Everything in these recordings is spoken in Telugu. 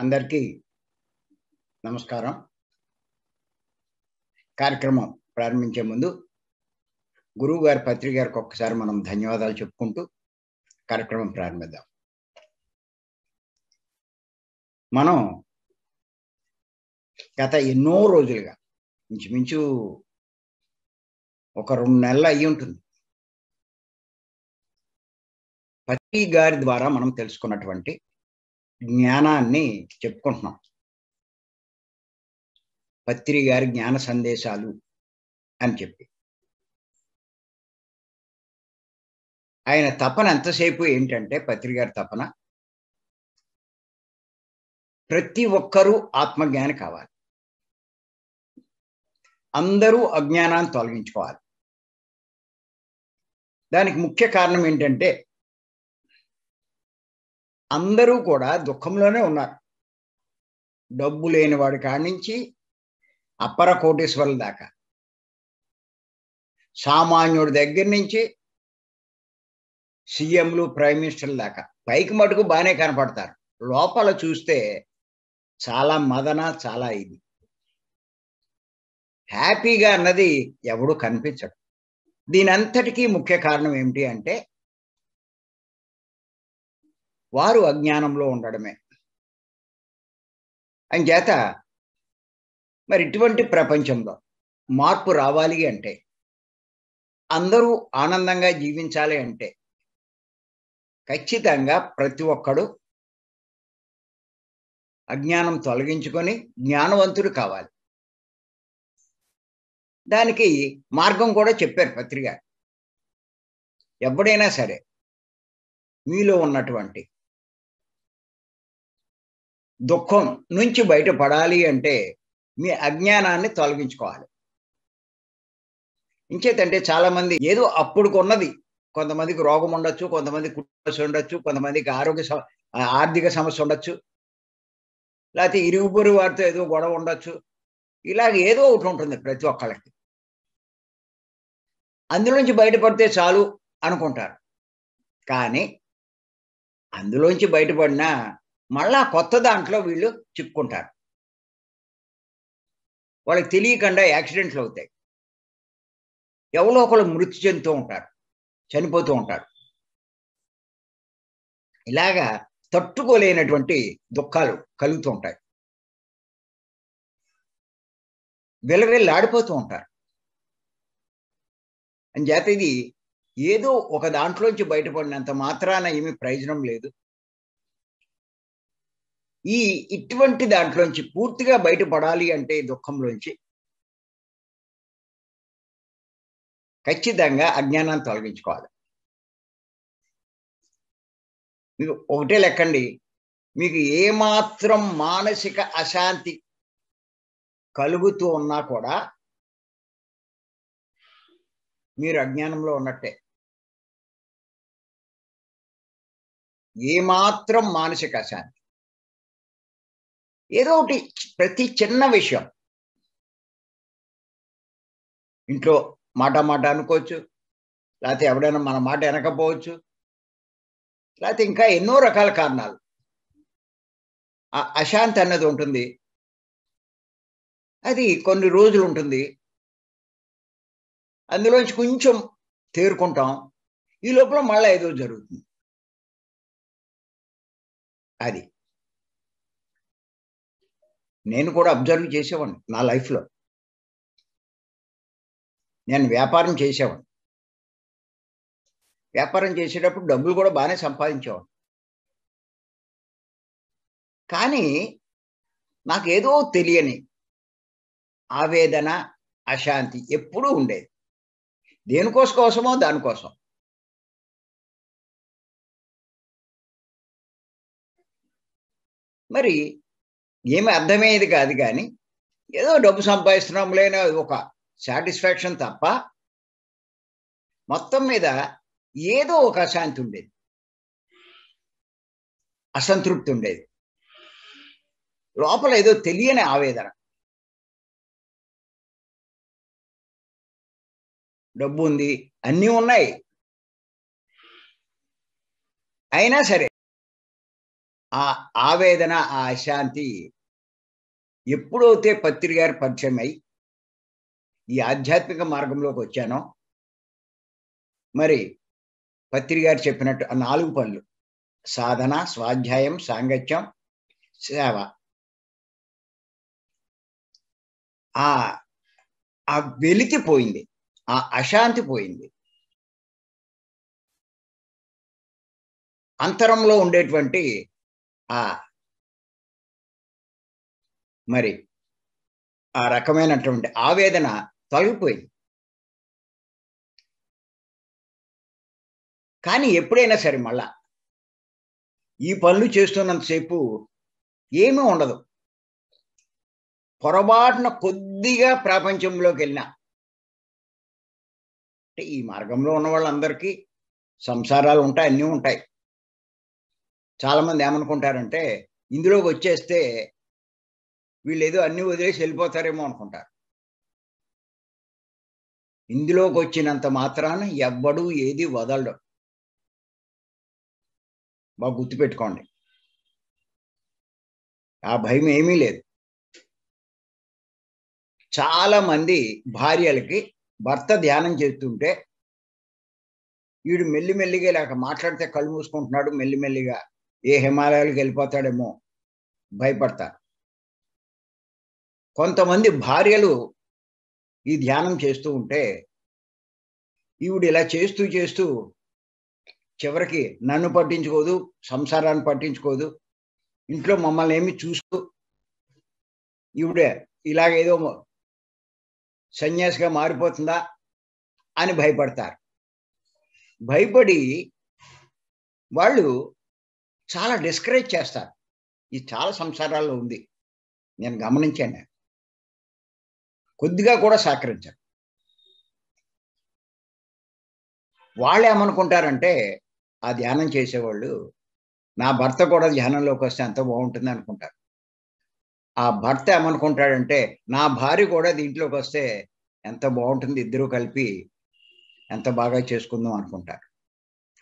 అందరికీ నమస్కారం. కార్యక్రమం ప్రారంభించే ముందు గురువు గారి పత్రిక గారికి ఒక్కసారి మనం ధన్యవాదాలు చెప్పుకుంటూ కార్యక్రమం ప్రారంభిద్దాం. మనం గత ఎన్నో రోజులుగా ఇంచుమించు ఒక రెండు నెలలు అయ్యి ఉంటుంది. పత్రిక గారి ద్వారా మనం తెలుసుకున్నటువంటి జ్ఞానాన్ని చెప్పుకుంటున్నాం. పత్రి గారి జ్ఞాన సందేశాలు అని చెప్పి. ఆయన తపన ఎంతసేపు ఏంటంటే పత్రి గారి తపన? ప్రతి ఒక్కరూ ఆత్మజ్ఞాని కావాలి. అందరూ అజ్ఞానాన్ని తొలగించుకోవాలి. దానికి ముఖ్య కారణం ఏంటంటే అందరూ కూడా దుఃఖంలోనే ఉన్నారు. డబ్బు లేని వాడి కాడి నుంచి అప్పర కోటేశ్వరుల దాకా. సామాన్యుడి దగ్గర నుంచి సీఎంలు ప్రైమ్ మినిస్టర్ల దాకా. పైకి మటుకు బాగానే కనపడతారు. లోపల చూస్తే చాలా మదన చాలా ఇది. హ్యాపీగా అన్నది ఎవడు కనిపించడు. దీని అంతటికీ ముఖ్య కారణం ఏమిటి అంటే వారు అజ్ఞానంలో ఉండడమే. అంచేత మరి ఇటువంటి ప్రపంచంలో మార్పు రావాలి అంటే అందరూ ఆనందంగా జీవించాలి అంటే ఖచ్చితంగా ప్రతి ఒక్కడు అజ్ఞానం తొలగించుకొని జ్ఞానవంతుడు కావాలి. దానికి మార్గం కూడా చెప్పారు పత్రిక. ఎప్పుడైనా సరే మీలో ఉన్నటువంటి దుఃఖం నుంచి బయటపడాలి అంటే మీ అజ్ఞానాన్ని తొలగించుకోవాలి. ఇంచేతంటే చాలామంది ఏదో అప్పుడుకున్నది. కొంతమందికి రోగం ఉండొచ్చు కొంతమంది కుటుంబ ఉండొచ్చు కొంతమందికి ఆరోగ్య ఆర్థిక సమస్య ఉండొచ్చు. లేకపోతే ఇరుగు పొరుగు వారితో ఏదో గొడవ ఉండొచ్చు. ఇలాగ ఏదో ఒకటి ఉంటుంది ప్రతి ఒక్కళ్ళకి. అందులోంచి బయటపడితే చాలు అనుకుంటారు. కానీ అందులోంచి బయటపడినా మళ్ళా కొత్త దాంట్లో వీళ్ళు చిక్కుకుంటారు. వాళ్ళకి తెలియకుండా యాక్సిడెంట్లు అవుతాయి. ఎవరో ఒకళ్ళు మృతి చెందుతూ ఉంటారు చనిపోతూ ఉంటారు. ఇలాగా తట్టుకోలేనటువంటి దుఃఖాలు కలుగుతూ ఉంటాయి. విలవిల్లాడిపోతూ ఉంటారు. అని చేత ఇది ఏదో ఒక దాంట్లోంచి బయటపడినంత మాత్రాన ఏమీ ప్రయోజనం లేదు. ఈ ఇటువంటి దాంట్లోంచి పూర్తిగా బయటపడాలి అంటే దుఃఖంలోంచి ఖచ్చితంగా అజ్ఞానాన్ని తొలగించుకోవాలి. మీకు ఒకటే లెక్కండి. మీకు ఏమాత్రం మానసిక అశాంతి కలుగుతూ ఉన్నా కూడా మీరు అజ్ఞానంలో ఉన్నట్టే. ఏమాత్రం మానసిక అశాంతి. ఏదో ఒకటి ప్రతి చిన్న విషయం. ఇంట్లో మాట మాట అనుకోవచ్చు లేకపోతే ఎవడైనా మన మాట వెనకపోవచ్చు లేకపోతే ఇంకా ఎన్నో రకాల కారణాలు. ఆ అశాంతి అన్నది ఉంటుంది. అది కొన్ని రోజులు ఉంటుంది. అందులోంచి కొంచెం తేరుకుంటాం. ఈ లోపల మళ్ళీ ఏదో జరుగుతుంది. అది. నేను కూడా అబ్జర్వ్ చేసేవాడిని నా లైఫ్లో. నేను వ్యాపారం చేసేవాడిని. వ్యాపారం చేసేటప్పుడు డబ్బులు కూడా బాగానే సంపాదించేవాడు కానీ నాకేదో తెలియని ఆవేదన అశాంతి ఎప్పుడూ ఉండేది. దేనికోసం కోసమో దానికోసం. మరి ఏమి అర్థమయ్యేది కాదు కానీ ఏదో డబ్బు సంపాదిస్తున్నాం లేని ఒక సాటిస్ఫాక్షన్ తప్ప మొత్తం మీద ఏదో ఒక అశాంతి ఉండేది. అసంతృప్తి ఉండేది. లోపల ఏదో తెలియని ఆవేదన. డబ్బు ఉంది అన్నీ ఉన్నాయి. అయినా సరే ఆ ఆవేదన ఆ అశాంతి ఎప్పుడైతే పత్రి గారి పరిచయం అయి ఈ ఆధ్యాత్మిక మార్గంలోకి వచ్చానో మరి పత్రి గారు చెప్పినట్టు ఆ నాలుగు పనులు సాధన స్వాధ్యాయం సాంగత్యం సేవ. ఆ ఆ వెలితి పోయింది ఆ అశాంతి పోయింది. అంతరంలో ఉండేటువంటి ఆ. మరి ఆ రకమైనటువంటి ఆవేదన తొలగిపోయింది. కానీ ఎప్పుడైనా సరే మళ్ళా ఈ పనులు చేస్తున్నంతసేపు ఏమీ ఉండదు. పొరపాటున కొద్దిగా ప్రపంచంలోకి వెళ్ళినా అంటే ఈ మార్గంలో ఉన్న వాళ్ళందరికీ సంసారాలు ఉంటాయి అన్నీ ఉంటాయి. చాలామంది ఏమనుకుంటారంటే ఇందులోకి వచ్చేస్తే వీళ్ళు ఏదో అన్ని వదిలేసి వెళ్ళిపోతారేమో అనుకుంటారు. ఇందులోకి వచ్చినంత మాత్రాన ఎవ్వడు ఏది వదలడు. బాగా గుర్తుపెట్టుకోండి. ఆ భయం ఏమీ లేదు. చాలా మంది భార్యలకి భర్త ధ్యానం చేస్తుంటే వీడు మెల్లిమెల్లిగా లేక మాట్లాడితే కళ్ళు మూసుకుంటున్నాడు మెల్లిమెల్లిగా ఏ హిమాలయాలకు వెళ్ళిపోతాడేమో భయపడతారు కొంతమంది భార్యలు ఈ ధ్యానం చేస్తూ ఉంటే ఈవిడ ఇలా చేస్తూ చేస్తూ చివరికి నన్ను పట్టించుకోదు సంసారాన్ని పట్టించుకోదు ఇంట్లో మమ్మల్ని ఏమి చూస్తూ ఈవిడే ఇలాగేదో సన్యాసిగా మారిపోతుందా అని భయపడతారు. భయపడి వాళ్ళు చాలా డిస్కరేజ్ చేస్తారు. ఇది చాలా సంసారాల్లో ఉంది. నేను గమనించాను. కొద్దిగా కూడా సహకరించారు. వాళ్ళు ఏమనుకుంటారంటే ఆ ధ్యానం చేసేవాళ్ళు నా భర్త కూడా ధ్యానంలోకి వస్తే ఎంత బాగుంటుంది అనుకుంటారు. ఆ భర్త ఏమనుకుంటాడంటే నా భార్య కూడా దీంట్లోకి వస్తే ఎంత బాగుంటుంది ఇద్దరూ కలిపి ఎంత బాగా చేసుకుందాం అనుకుంటారు.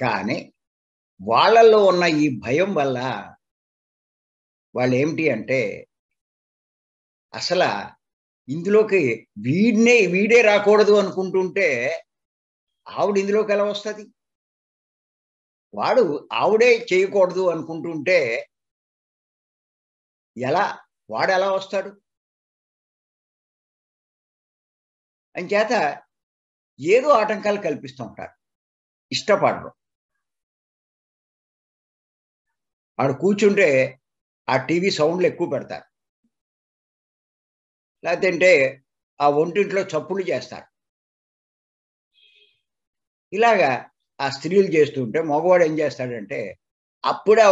కానీ వాళ్ళల్లో ఉన్న ఈ భయం వల్ల వాళ్ళు ఏమిటి అంటే అసలు ఇందులోకి వీడినే వీడే రాకూడదు అనుకుంటుంటే ఆవిడ ఇందులోకి ఎలా వస్తుంది? వాడు ఆవిడే చేయకూడదు అనుకుంటుంటే ఎలా వాడు ఎలా వస్తాడు? అంచేత ఏదో ఆటంకాలు కల్పిస్తూ ఉంటారు ఇష్టపడరు. ఆడు కూర్చుంటే ఆ టీవీ సౌండ్లు ఎక్కువ పెడతారు. లేదంటే ఆ ఒంటింట్లో చప్పులు చేస్తారు. ఇలాగా ఆ స్త్రీలు చేస్తుంటే మగవాడు ఏం చేస్తాడంటే అప్పుడే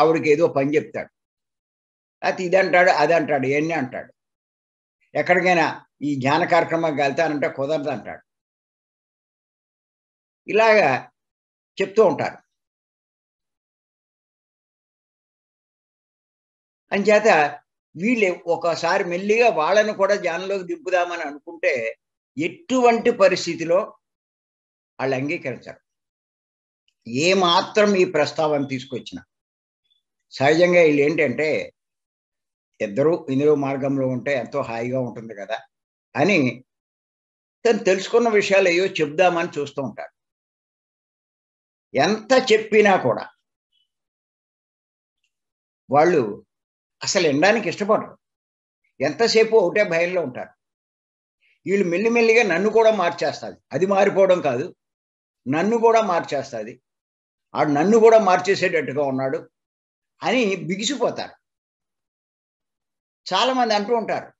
ఆవిడకి ఏదో పని చెప్తాడు. లేకపోతే ఇది అంటాడు అది అంటాడు ఎన్ని అంటాడు. ఎక్కడికైనా ఈ జ్ఞాన కార్యక్రమానికి వెళ్తానంటే కుదరదు అంటాడు ఇలాగా చెప్తూ ఉంటారు. అంచేత వీళ్ళు ఒకసారి మెల్లిగా వాళ్ళను కూడా జానంలోకి దింపుదామని అనుకుంటే ఎటువంటి పరిస్థితిలో వాళ్ళు అంగీకరించారు. ఏ మాత్రం ఈ ప్రస్తావన తీసుకొచ్చిన. సహజంగా వీళ్ళు ఏంటంటే ఇద్దరు ఇందులో మార్గంలో ఉంటే ఎంతో హాయిగా ఉంటుంది కదా అని తను తెలుసుకున్న విషయాలు ఏవో చెప్దామని చూస్తూ ఉంటారు. ఎంత చెప్పినా కూడా వాళ్ళు అసలు ఎండడానికి ఇష్టపడరు. ఎంతసేపు ఒకటే భయంలో ఉంటారు. వీళ్ళు మెల్లిమెల్లిగా నన్ను కూడా మార్చేస్తుంది. అది మారిపోవడం కాదు. నన్ను కూడా మార్చేస్తుంది. ఆడు నన్ను కూడా మార్చేసేటట్టుగా ఉన్నాడు అని బిగిసిపోతారు. చాలామంది అంటూ ఉంటారు.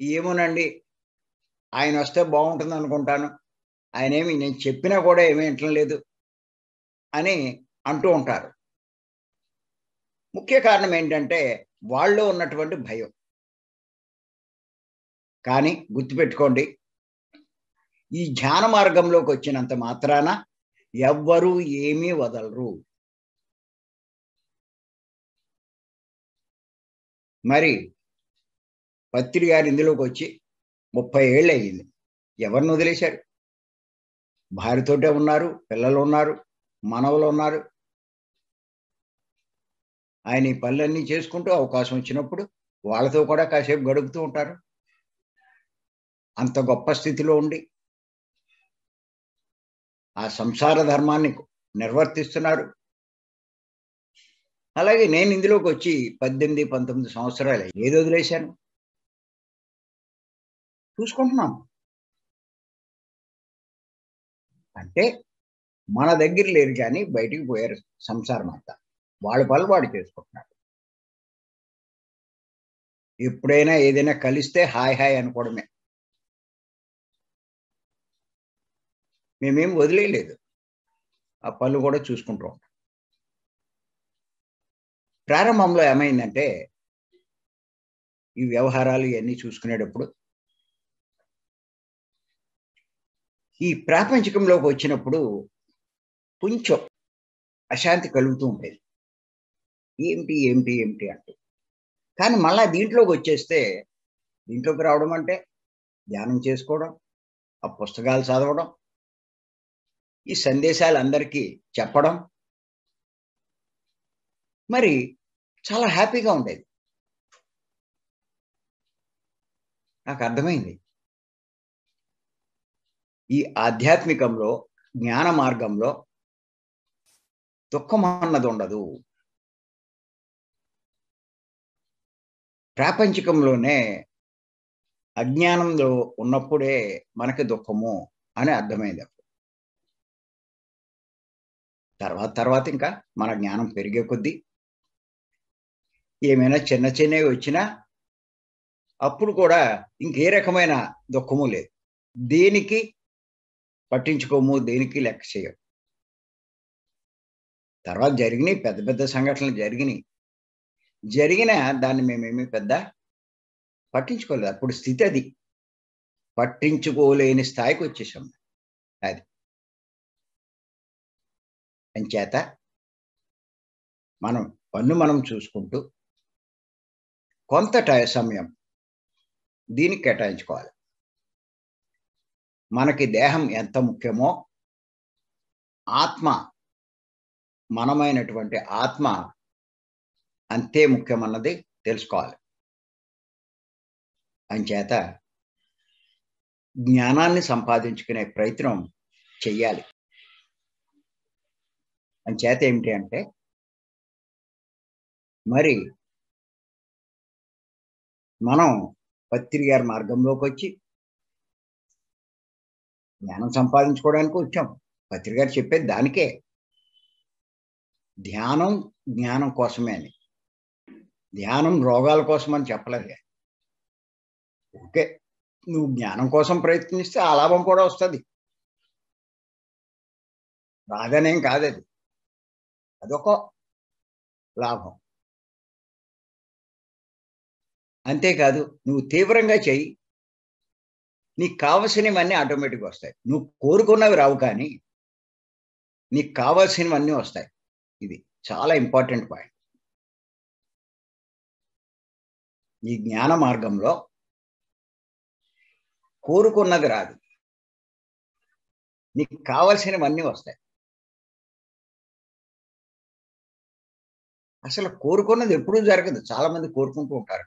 ఏమోనండి ఆయన వస్తే బాగుంటుంది అనుకుంటాను. ఆయన ఏమి నేను చెప్పినా కూడా ఏమీ వింటం లేదు అని అంటూ ఉంటారు. ముఖ్య కారణం ఏంటంటే వాళ్ళు ఉన్నటువంటి భయం. కానీ గుర్తుపెట్టుకోండి ఈ ధ్యాన మార్గంలోకి వచ్చినంత మాత్రాన ఎవ్వరూ ఏమీ వదలరు. మరి పత్రి గారు ఇందులోకి వచ్చి ముప్పై ఏళ్ళు అయ్యింది. ఎవరిని వదిలేశారు? భార్యతోటే ఉన్నారు పిల్లలు ఉన్నారు మనవలు ఉన్నారు ఆయన ఈ పనులన్నీ చేసుకుంటూ అవకాశం వచ్చినప్పుడు వాళ్ళతో కూడా కాసేపు గడుపుతూ ఉంటారు. అంత గొప్ప స్థితిలో ఉండి ఆ సంసార ధర్మాన్ని నిర్వర్తిస్తున్నారు. అలాగే నేను ఇందులోకి వచ్చి పద్దెనిమిది పంతొమ్మిది సంవత్సరాలు ఏది వదిలేశాను? చూసుకుంటున్నాం. అంటే మన దగ్గర లేరు కానీ బయటికి పోయారు సంసారం అంతా వాళ్ళ పనులు వాడు చేసుకుంటున్నారు. ఎప్పుడైనా ఏదైనా కలిస్తే హాయ్ హాయ్ అనుకోవడమే. మేమేం వదిలేయలేదు. ఆ పనులు కూడా చూసుకుంటూ ఉంటాం. ప్రారంభంలో ఏమైందంటే ఈ వ్యవహారాలు ఇవన్నీ చూసుకునేటప్పుడు ఈ ప్రాపంచికంలోకి వచ్చినప్పుడు కొంచెం అశాంతి కలుగుతూ ఉండేది. ఏమిటి ఏమిటి ఏమిటి అంటూ. కానీ మళ్ళా దీంట్లోకి వచ్చేస్తే దీంట్లోకి రావడం అంటే ధ్యానం చేసుకోవడం ఆ పుస్తకాలు చదవడం ఈ సందేశాలు అందరికీ చెప్పడం. మరి చాలా హ్యాపీగా ఉండేది. నాకు అర్థమైంది. ఈ ఆధ్యాత్మికంలో జ్ఞాన మార్గంలో దుఃఖం అన్నది ఉండదు. ప్రాపంచికంలోనే అజ్ఞానంలో ఉన్నప్పుడే మనకి దుఃఖము అని అర్థమైంది అప్పుడు. తర్వాత తర్వాత ఇంకా మన జ్ఞానం పెరిగే కొద్దీ ఏమైనా చిన్న చిన్నవి వచ్చినా అప్పుడు కూడా ఇంకే రకమైన దుఃఖము లేదు. దేనికి పట్టించుకోము దేనికి లెక్క చేయము. తర్వాత జరిగినాయి పెద్ద పెద్ద సంఘటనలు జరిగినాయి. జరిగిన దాన్ని మేమేమి పెద్ద పట్టించుకోలేదు. అప్పుడు స్థితి అది. పట్టించుకోలేని స్థాయికి వచ్చేసాం. అది. అంచేత మనం పన్ను మనం చూసుకుంటూ కొంత టై సమయం దీనికి కేటాయించుకోవాలి. మనకి దేహం ఎంత ముఖ్యమో ఆత్మ మనమైనటువంటి ఆత్మ అంతే ముఖ్యమన్నది తెలుసుకోవాలి. అంచేత జ్ఞానాన్ని సంపాదించుకునే ప్రయత్నం చెయ్యాలి. అంచేత ఏమిటి అంటే మరి మనం పత్రి గారి మార్గంలోకి వచ్చి జ్ఞానం సంపాదించుకోవడానికి వచ్చాం. పత్రికారు చెప్పేది దానికే. ధ్యానం జ్ఞానం కోసమే అని. ధ్యానం రోగాల కోసం అని చెప్పలేదు ఓకే నువ్వు జ్ఞానం కోసం ప్రయత్నిస్తే ఆ లాభం కూడా వస్తుంది. రాదనేం కాదు అది అదొక లాభం. అంతేకాదు నువ్వు తీవ్రంగా చెయ్యి. నీకు కావలసినవన్నీ ఆటోమేటిక్గా వస్తాయి. నువ్వు కోరుకున్నవి రావు కానీ నీకు కావాల్సినవన్నీ వస్తాయి. ఇది చాలా ఇంపార్టెంట్ పాయింట్. ఈ జ్ఞాన మార్గంలో కోరుకున్నది రాదు. నీకు కావలసినవన్నీ వస్తాయి. అసలు కోరుకున్నది ఎప్పుడూ జరగదు. చాలా మంది కోరుకుంటూ ఉంటారు.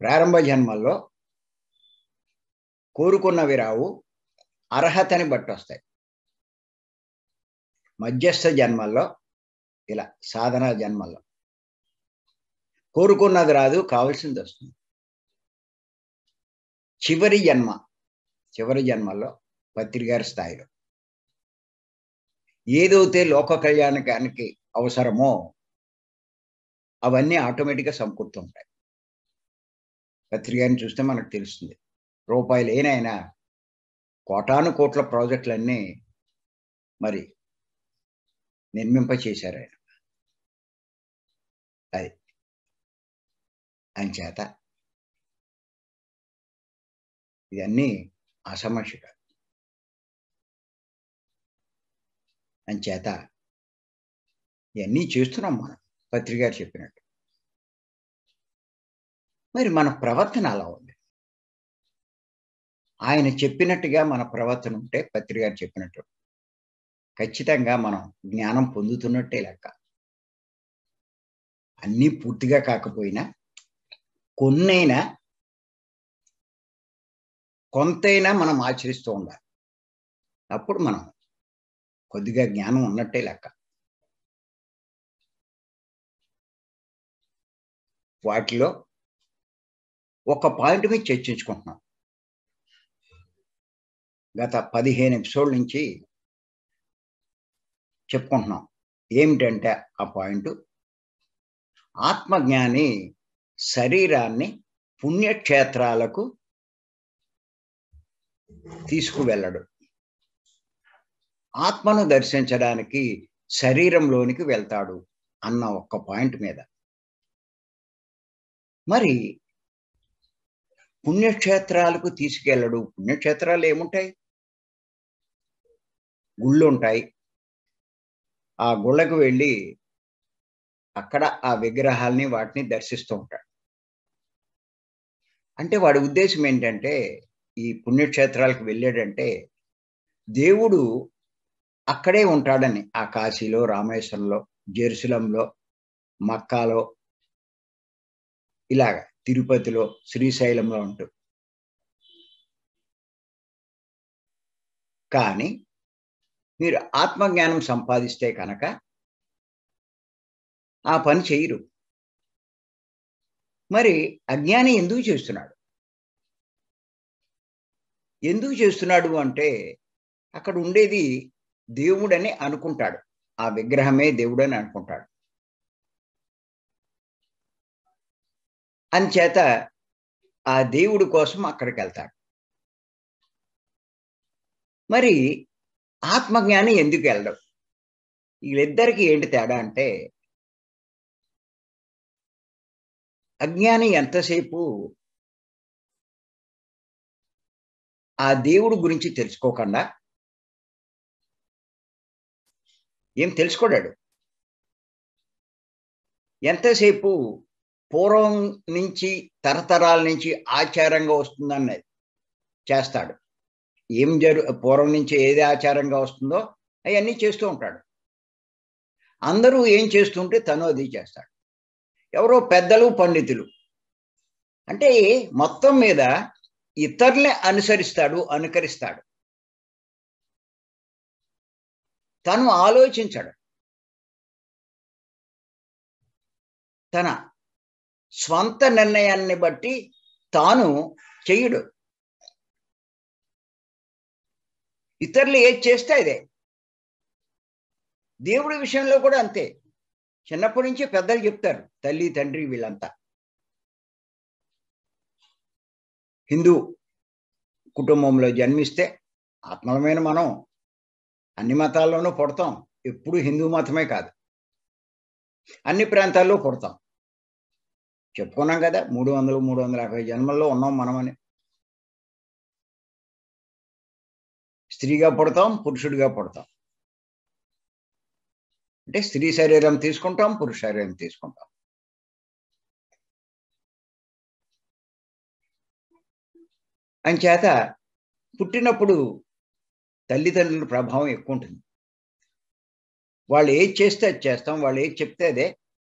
ప్రారంభ జన్మల్లో కోరుకున్నవి రావు. అర్హతని బట్టి వస్తాయి. మధ్యస్థ జన్మల్లో ఇలా సాధన జన్మల్లో. కోరుకున్నది రాదు కావాల్సింది వస్తుంది. చివరి జన్మ చివరి జన్మల్లో పత్రికారి స్థాయిలో. ఏదైతే లోక కళ్యాణకానికి అవసరమో అవన్నీ ఆటోమేటిక్గా సమకూరుతుంటాయి. పత్రికని చూస్తే మనకు తెలుస్తుంది. రూపాయలు ఏనైనా కోటాను కోట్ల ప్రాజెక్టులన్నీ మరి నిర్మింప చేశారు ఆయన. అది. అంచేత ఇవన్నీ అసమస్య కాదు. చేత ఇవన్నీ చేస్తున్నాం మనం పత్రిక చెప్పినట్టు. మరి మన ప్రవర్తన అలా ఉంది. ఆయన చెప్పినట్టుగా మన ప్రవర్తన ఉంటే పత్రిక చెప్పినట్టు. ఖచ్చితంగా మనం జ్ఞానం పొందుతున్నట్టే లెక్క. అన్నీ పూర్తిగా కాకపోయినా కొన్నైనా కొంతైనా మనం ఆచరిస్తూ ఉండాలి. అప్పుడు మనం కొద్దిగా జ్ఞానం ఉన్నట్టే లెక్క. వాటిలో ఒక పాయింట్ మీద చర్చించుకుంటున్నాం. గత పదిహేను ఎపిసోడ్ నుంచి చెప్పుకుంటున్నాం. ఏమిటంటే ఆ పాయింట్? ఆత్మజ్ఞాని శరీరాన్ని పుణ్యక్షేత్రాలకు తీసుకువెళ్ళడు. ఆత్మను దర్శించడానికి శరీరంలోనికి వెళ్తాడు అన్న ఒక్క పాయింట్ మీద. మరి పుణ్యక్షేత్రాలకు తీసుకెళ్ళడు పుణ్యక్షేత్రాలు ఏముంటాయి? గుళ్ళు ఉంటాయి. ఆ గుళ్ళకు వెళ్ళి అక్కడ ఆ విగ్రహాల్ని వాటిని దర్శిస్తూ ఉంటాడు. అంటే వాడి ఉద్దేశం ఏంటంటే ఈ పుణ్యక్షేత్రాలకు వెళ్ళాడంటే దేవుడు అక్కడే ఉంటాడని. ఆ కాశీలో రామేశ్వరంలో జెరూసలంలో మక్కాలో ఇలాగ తిరుపతిలో శ్రీశైలంలో ఉంటూ. కానీ మీరు ఆత్మజ్ఞానం సంపాదిస్తే కనుక ఆ పని చేయరు. మరి అజ్ఞాని ఎందుకు చేస్తున్నాడు? ఎందుకు చేస్తున్నాడు అంటే అక్కడ ఉండేది దేవుడని అనుకుంటాడు. ఆ విగ్రహమే దేవుడని అనుకుంటాడు. అంచేత ఆ దేవుడి కోసం అక్కడికి వెళ్తాడు. మరి ఆత్మజ్ఞాని ఎందుకు వెళ్ళడం? వీళ్ళిద్దరికి ఏంటి తేడా అంటే అజ్ఞాని ఎంతసేపు ఆ దేవుడు గురించి తెలుసుకోకుండా ఏం తెలుసుకోడాడు? ఎంతసేపు పూర్వం నుంచి తరతరాల నుంచి ఆచారంగా వస్తుందన్నది చేస్తాడు. ఏం జరు పూర్వం నుంచి ఏది ఆచారంగా వస్తుందో అవన్నీ చేస్తూ ఉంటాడు. అందరూ ఏం చేస్తుంటే తను అది చేస్తాడు. ఎవరో పెద్దలు పండితులు. అంటే మొత్తం మీద ఇతరులే అనుసరిస్తాడు అనుకరిస్తాడు. తను ఆలోచించడు. తన స్వంత నిర్ణయాన్ని బట్టి తాను చెయ్యడు ఇతరులు ఏది చేస్తే అదే. దేవుడి విషయంలో కూడా అంతే. చిన్నప్పటి నుంచి పెద్దలు చెప్తారు తల్లి తండ్రి వీళ్ళంతా. హిందూ కుటుంబంలో జన్మిస్తే ఆత్మలమైన మనం అన్ని మతాల్లోనూ పుడతాం ఎప్పుడు హిందూ మతమే కాదు. అన్ని ప్రాంతాల్లో పుడతాం. చెప్పుకున్నాం కదా మూడు వందలు మూడు వందల యాభై జన్మల్లో ఉన్నాం మనమని. స్త్రీగా పుడతాం పురుషుడిగా పుడతాం. అంటే స్త్రీ శరీరం తీసుకుంటాం పురుష శరీరం తీసుకుంటాం. అంచేత పుట్టినప్పుడు తల్లిదండ్రుల ప్రభావం ఎక్కువ ఉంటుంది. వాళ్ళు ఏది చేస్తే అది చేస్తాం వాళ్ళు ఏది చెప్తే అదే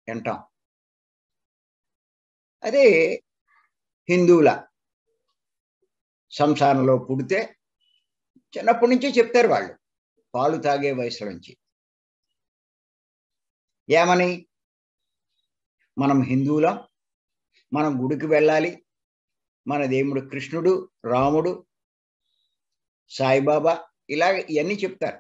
వింటాం అదే హిందువుల సంసారంలో పుడితే చిన్నప్పటి నుంచే చెప్తారు వాళ్ళు పాలు తాగే వయసు నుంచి. ఏమని? మనం హిందువులం మనం గుడికి వెళ్ళాలి మన దేవుడు కృష్ణుడు రాముడు సాయిబాబా ఇలాగ ఇవన్నీ చెప్తారు.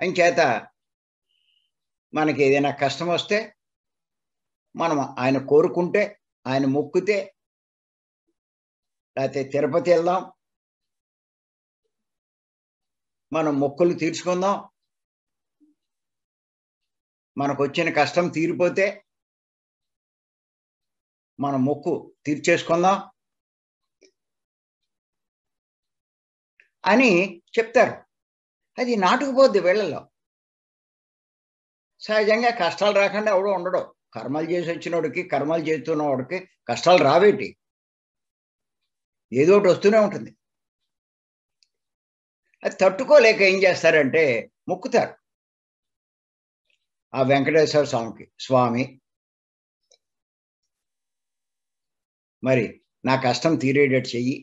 అంచేత మనకి ఏదైనా కష్టం వస్తే మనం ఆయన కోరుకుంటే ఆయన మొక్కితే లేకపోతే తిరుపతి వెళ్దాం మనం మొక్కులు తీర్చుకుందాం. మనకు వచ్చిన కష్టం తీరిపోతే మన మొక్కు తీర్చేసుకుందాం అని చెప్తారు. అది నాటుకుపోద్ది వీళ్ళలో. సహజంగా కష్టాలు రాకుండా ఎవడో ఉండడు. కర్మలు చేసి వచ్చినోడికి కర్మలు చేస్తున్నవాడికి కష్టాలు రావేటి? ఏదో ఒకటి వస్తూనే ఉంటుంది. అది తట్టుకోలేక ఏం చేస్తారంటే మొక్కుతారు. ఆ వెంకటేశ్వర స్వామికి స్వామి మరి నా కష్టం తీరేటట్టు చెయ్యి.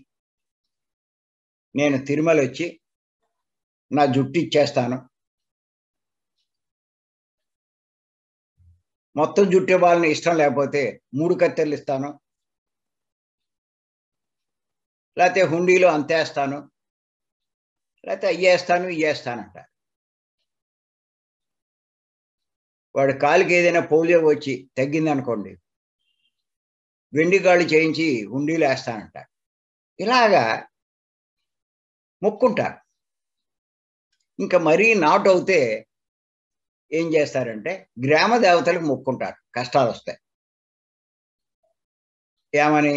నేను తిరుమల వచ్చి నా జుట్టు ఇచ్చేస్తాను. మొత్తం జుట్టు ఇవ్వాలని ఇష్టం లేకపోతే మూడు కత్తెలు ఇస్తాను. లేకపోతే హుండీలో అంతేస్తాను. లేకపోతే అయ్యేస్తాను అంట వాడు కాలికి ఏదైనా పోలియో వచ్చి తగ్గింది అనుకోండి వెండి గాళ్ళు చేయించి హుండీలు వేస్తానంట ఇలాగా మొక్కుంటారు. ఇంకా మరీ నాట్ అవుతే ఏం చేస్తారంటే గ్రామ దేవతలకు మొక్కుంటారు కష్టాలు వస్తాయి. ఏమని?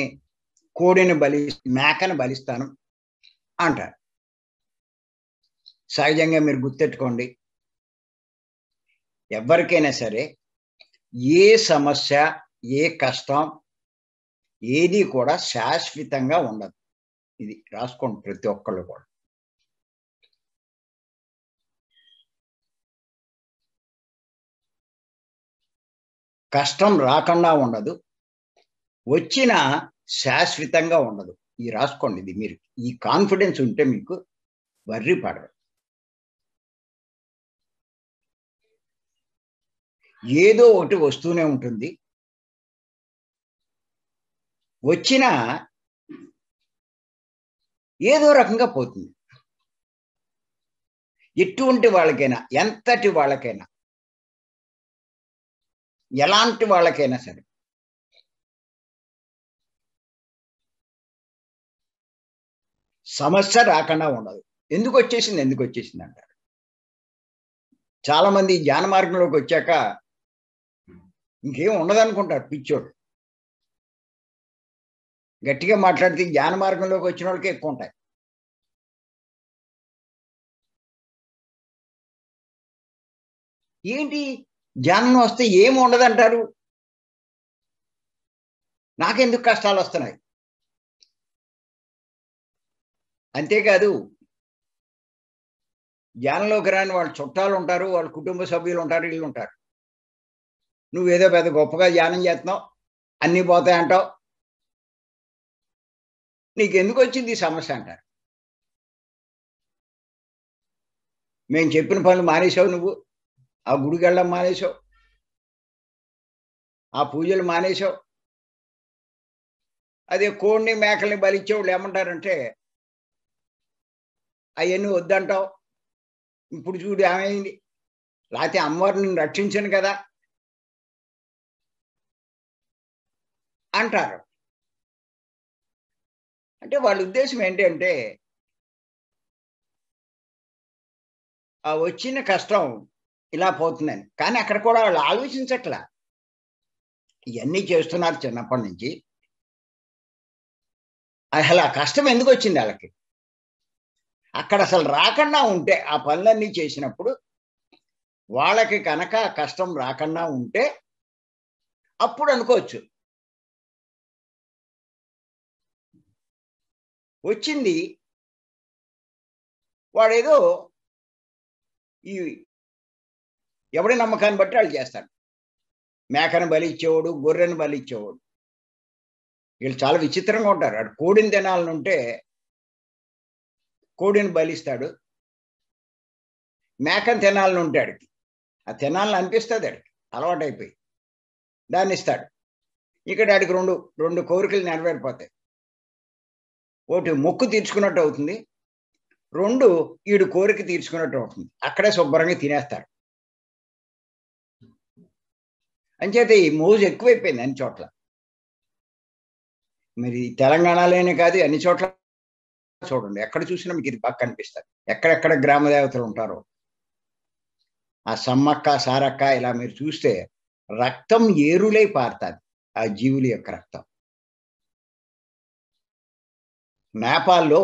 కోడిని బలి మేకను బలిస్తాను అంటారు. సహజంగా మీరు గుర్తెట్టుకోండి. ఎవరికైనా సరే ఏ సమస్య ఏ కష్టం ఏది కూడా శాశ్వతంగా ఉండదు. ఇది రాసుకోండి ప్రతి ఒక్కళ్ళు కూడా. కష్టం రాకుండా ఉండదు. వచ్చిన శాశ్వతంగా ఉండదు. ఈ రాసుకోండి ఇది మీరు. ఈ కాన్ఫిడెన్స్ ఉంటే మీకు వర్రి పడరు ఏదో ఒకటి వస్తూనే ఉంటుంది. వచ్చిన ఏదో రకంగా పోతుంది. ఎటువంటి వాళ్ళకైనా ఎంతటి వాళ్ళకైనా ఎలాంటి వాళ్ళకైనా సరే. సమస్య రాకుండా ఉండదు. ఎందుకు వచ్చేసింది? ఎందుకు వచ్చేసింది అంటారు. చాలామంది జ్ఞాన మార్గంలోకి వచ్చాక ఇంకేం ఉండదనుకుంటారు పిచ్చోడు. గట్టిగా మాట్లాడితే జ్ఞాన మార్గంలోకి వచ్చిన వాళ్ళకి ఎక్కువ ఉంటాయి. ఏంటి? జ్ఞానం వస్తే ఏమి ఉండదంటారు? నాకెందుకు కష్టాలు వస్తున్నాయి? అంతేకాదు జ్ఞానంలోకి రాని వాళ్ళ చుట్టాలు ఉంటారు వాళ్ళ కుటుంబ సభ్యులు ఉంటారు వీళ్ళు ఉంటారు. నువ్వేదో పెద్ద గొప్పగా ధ్యానం చేస్తున్నావు అన్నీ పోతాయంటావు నీకు ఎందుకు వచ్చింది ఈ సమస్య అంటారు. మేము చెప్పిన పనులు మానేసావు నువ్వు ఆ గుడికి వెళ్ళడం మానేసావు ఆ పూజలు మానేసావు అదే కోడిని మేకల్ని బలిచ్చేవాళ్ళు ఏమంటారంటే అవన్నీ వద్దంటావు. ఇప్పుడు చూడు ఏమైంది? లేకపోతే అమ్మవారిని నేను రక్షించను కదా. అంటారు. అంటే వాళ్ళ ఉద్దేశం ఏంటంటే ఆ వచ్చిన కష్టం ఇలా పోతుందని. కానీ అక్కడ కూడా వాళ్ళు ఆలోచించట్లా. ఇవన్నీ చేస్తున్నారు చిన్నప్పటి నుంచి. అసలు ఆ కష్టం ఎందుకు వచ్చింది వాళ్ళకి? అక్కడ అసలు రాకుండా ఉంటే ఆ పనులన్నీ చేసినప్పుడు వాళ్ళకి కనుక కష్టం రాకుండా ఉంటే అప్పుడు అనుకోవచ్చు. వచ్చింది. వాడేదో ఈ ఎవడి నమ్మకాన్ని బట్టి వాళ్ళు చేస్తాడు మేకను బలి ఇచ్చేవాడు గొర్రెను బలిచ్చేవాడు. వీళ్ళు చాలా విచిత్రంగా ఉంటారు. అటు కోడిని తినాలనుంటే కోడిని బలిస్తాడు. మేకను తినాలని ఉంటే ఆడికి ఆ తినాలని అనిపిస్తుంది ఆడికి అలవాటైపోయి దాన్ని ఇస్తాడు ఇక్కడ ఆడికి రెండు రెండు కోరికలు నెరవేరిపోతాయి. ఒకటి మొక్కు తీర్చుకున్నట్టు అవుతుంది. రెండు ఈడు కోరిక తీర్చుకున్నట్టు అవుతుంది. అక్కడే శుభ్రంగా తినేస్తారు. అంచేత ఈ మోజు ఎక్కువైపోయింది అన్ని చోట్ల. మరి తెలంగాణలోనే కాదు అన్ని చోట్ల చూడండి. ఎక్కడ చూసినా మీకు ఇది బాగా కనిపిస్తారు ఎక్కడెక్కడ గ్రామ దేవతలు ఉంటారో. ఆ సమ్మక్క సారక్క ఇలా మీరు చూస్తే రక్తం ఏరులై పారుతుంది. ఆ జీవుల యొక్క రక్తం. నేపాల్లో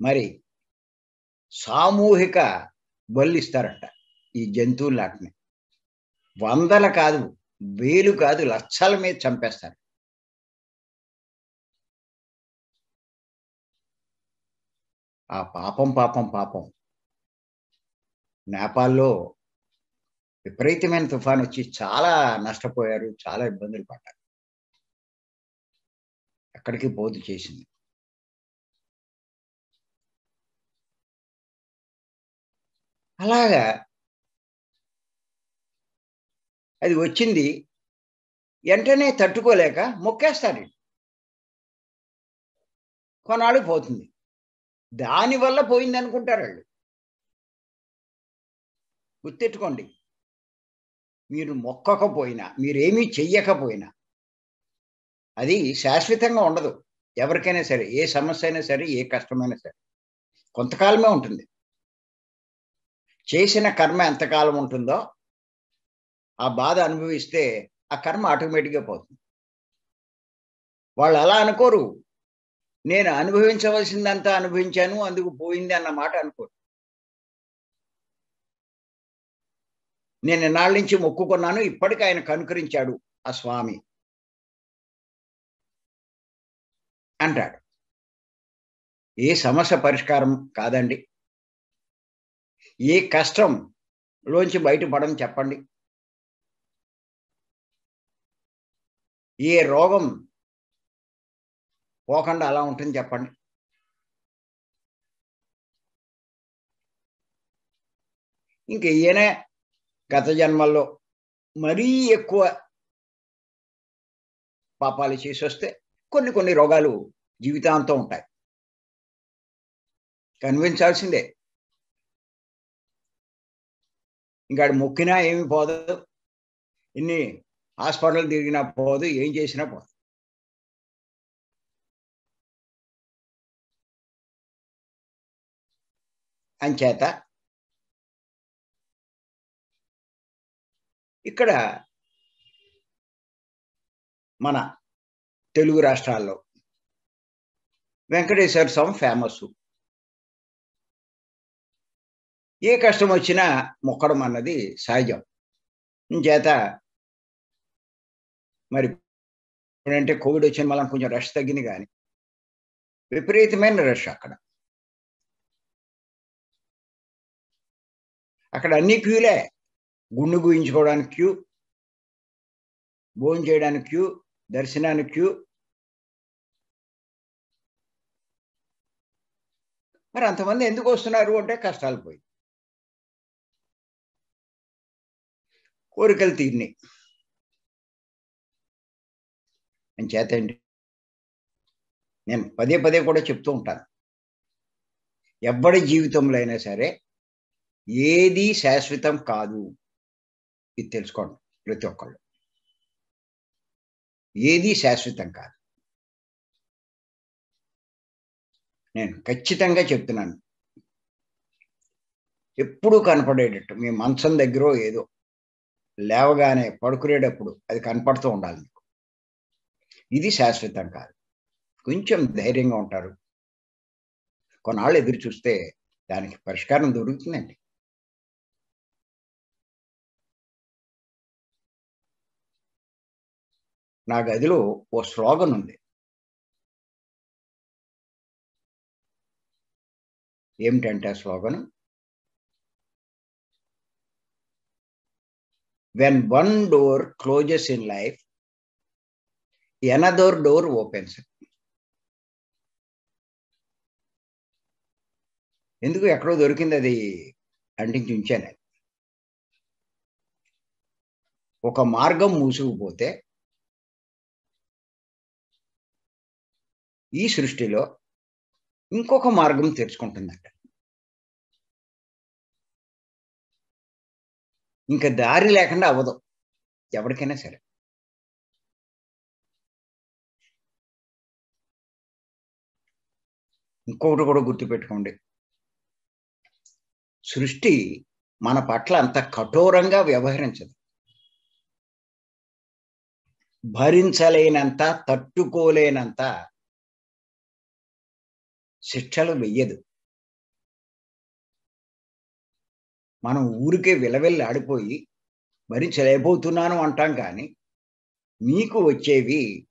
మరి సామూహిక బలిస్తారట ఈ జంతువులాటిని వందల కాదు వేలు కాదు లక్షల మీద చంపేస్తారు. ఆ పాపం పాపం పాపం. నేపాల్లో విపరీతమైన తుఫాన్ వచ్చి చాలా నష్టపోయారు చాలా ఇబ్బందులు పడ్డారు. ఎక్కడికి పోదు చేసింది. అలాగా అది వచ్చింది. వెంటనే తట్టుకోలేక మొక్కేస్తారు కొన్నాళ్ళు పోతుంది. దానివల్ల పోయింది అనుకుంటారు వాళ్ళు. గుర్తెట్టుకోండి మీరు మొక్కకపోయినా మీరేమీ చెయ్యకపోయినా అది శాశ్వతంగా ఉండదు. ఎవరికైనా సరే ఏ సమస్య అయినా సరే ఏ కష్టమైనా సరే. కొంతకాలమే ఉంటుంది. చేసిన కర్మ ఎంతకాలం ఉంటుందో ఆ బాధ అనుభవిస్తే ఆ కర్మ ఆటోమేటిక్గా పోతుంది. వాళ్ళు అలా అనుకోరు. నేను అనుభవించవలసిందంతా అనుభవించాను అందుకు పోయింది అన్న మాట అనుకోరు. నేను ఎన్నాళ్ళ నుంచి మొక్కుకున్నాను ఇప్పటికీ ఆయన కనుకరించాడు ఆ స్వామి. అంటాడు. ఏ సమస్య పరిష్కారం కాదండి. ఏ కష్టం లోంచి బయటపడడం చెప్పండి. ఏ రోగం పోకుండా అలా ఉంటుంది చెప్పండి. ఇంక ఈయనే గత జన్మల్లో మరీ ఎక్కువ పాపాలు చేసి వస్తే కొన్ని కొన్ని రోగాలు జీవితాంతం ఉంటాయి. కనిపించాల్సిందే. ఇంకా మొక్కినా ఏమి పోదు. ఇన్ని హాస్పిటల్ తిరిగినా పోదు. ఏం చేసినా పోదు. అంచేత ఇక్కడ మన తెలుగు రాష్ట్రాల్లో. వెంకటేశ్వర స్వామి ఫేమస్ ఏ కష్టం వచ్చినా మొక్కడం అన్నది సహజం. చేత మరి ఇప్పుడంటే కోవిడ్ వచ్చిన మళ్ళీ కొంచెం రష్ తగ్గింది కానీ విపరీతమైన రష్ అక్కడ. అక్కడ అన్ని క్యూలే. గుండు గుయించుకోవడానికి క్యూ భోజనం చేయడానికి క్యూ దర్శనానికి క్యూ మరి అంతమంది ఎందుకు వస్తున్నారు అంటే కష్టాలు పోయి. కోరికలు తీరినాయి. అని చేతండి నేను పదే పదే కూడా చెప్తూ ఉంటాను. ఎవడి జీవితంలో అయినా సరే ఏది శాశ్వతం కాదు. ఇది తెలుసుకోండి ప్రతి ఒక్కళ్ళు. ఏది శాశ్వతం కాదు. నేను ఖచ్చితంగా చెప్తున్నాను. ఎప్పుడూ కనపడేటట్టు మీ మంచం దగ్గర ఏదో లేవగానే పడుకునేటప్పుడు అది కనపడుతూ ఉండాలి మీకు. ఇది శాశ్వతం కాదు. కొంచెం ధైర్యంగా ఉంటారు. కొన్నాళ్ళు ఎదురు చూస్తే దానికి పరిష్కారం దొరుకుతుందండి. నా గదిలో ఓ స్లోగన్ ఉంది. ఏమిటంటే ఆ slogan when one door closes in life another door opens ఎందుకు ఎక్కడో దొరికింది అది? అంటించి ఉంచాను. ఒక మార్గం మూసుకుపోతే ఈ సృష్టిలో ఇంకొక మార్గం తెరుచుకుంటుందంట. ఇంకా దారి లేకుండా అవ్వదు. ఎవరికైనా సరే. ఇంకొకటి కూడా గుర్తుపెట్టుకోండి. సృష్టి మన పట్ల అంత కఠోరంగా వ్యవహరించదు. భరించలేనంత తట్టుకోలేనంత శిక్షలు వెయ్యదు. మనం ఊరికే విలవెల్లి ఆడిపోయి భరించలేకపోతున్నాను అంటాం కానీ మీకు వచ్చేవి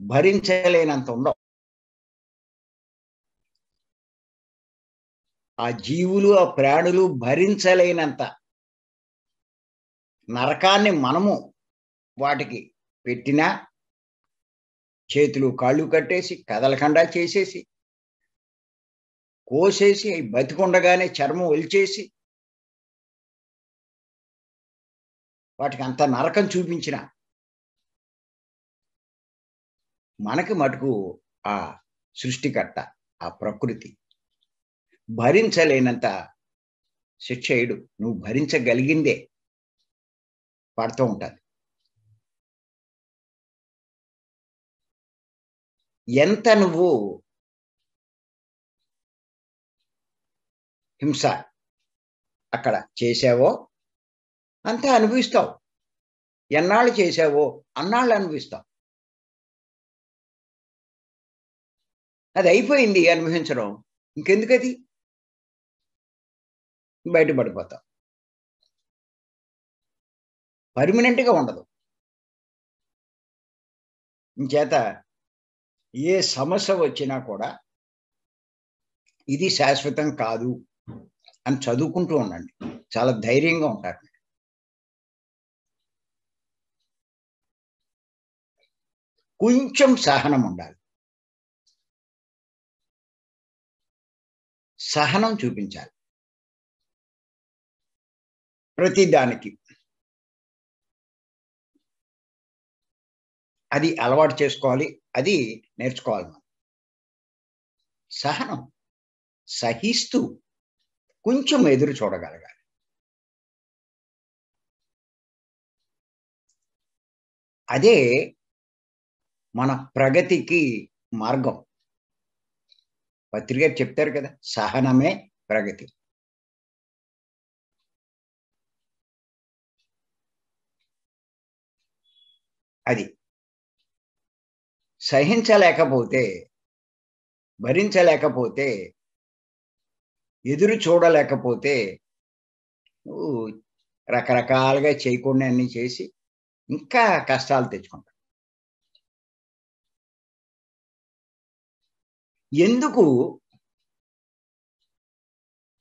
భరించలేనంత ఉండవు. ఆ జీవులు ఆ ప్రాణులు భరించలేనంత నరకాన్ని మనము వాటికి పెట్టినా చేతులు కాళ్ళు కట్టేసి కదలకుండా చేసేసి కోసేసి బతికుండగానే చర్మం ఒలిచేసి వాటికి అంత నరకం చూపించిన మనకి మటుకు ఆ సృష్టికర్త ఆ ప్రకృతి భరించలేనంత శిక్షయుడు. నువ్వు భరించగలిగిందే పడుతూ ఉంటుంది. ఎంత నువ్వు హింస అక్కడ చేసావో అంతే అనుభవిస్తావు. ఎన్నాళ్ళు చేసావో అన్నాళ్ళు అనుభవిస్తావు. అది అయిపోయింది అనుభవించడం. ఇంకెందుకది బయటపడిపోతావు. పర్మనెంట్గా ఉండదు. ఇంచేత ఏ సమస్య వచ్చినా కూడా ఇది శాశ్వతం కాదు. అని చదువుకుంటూ ఉండండి. చాలా ధైర్యంగా ఉంటారు. కొంచెం సహనం ఉండాలి. సహనం చూపించాలి. ప్రతి దానికి. అది అలవాటు చేసుకోవాలి. అది నేర్చుకోవాలి మనం. సహనం. సహిస్తూ కొంచెం ఎదురు చూడగలగాలి. అదే మన ప్రగతికి మార్గం. పత్రిక చెప్తారు కదా సహనమే ప్రగతి. అది. సహించలేకపోతే భరించలేకపోతే ఎదురు చూడలేకపోతే నువ్వు రకరకాలుగా చేయకుండా అన్నీ చేసి ఇంకా కష్టాలు తెచ్చుకుంటావు. ఎందుకు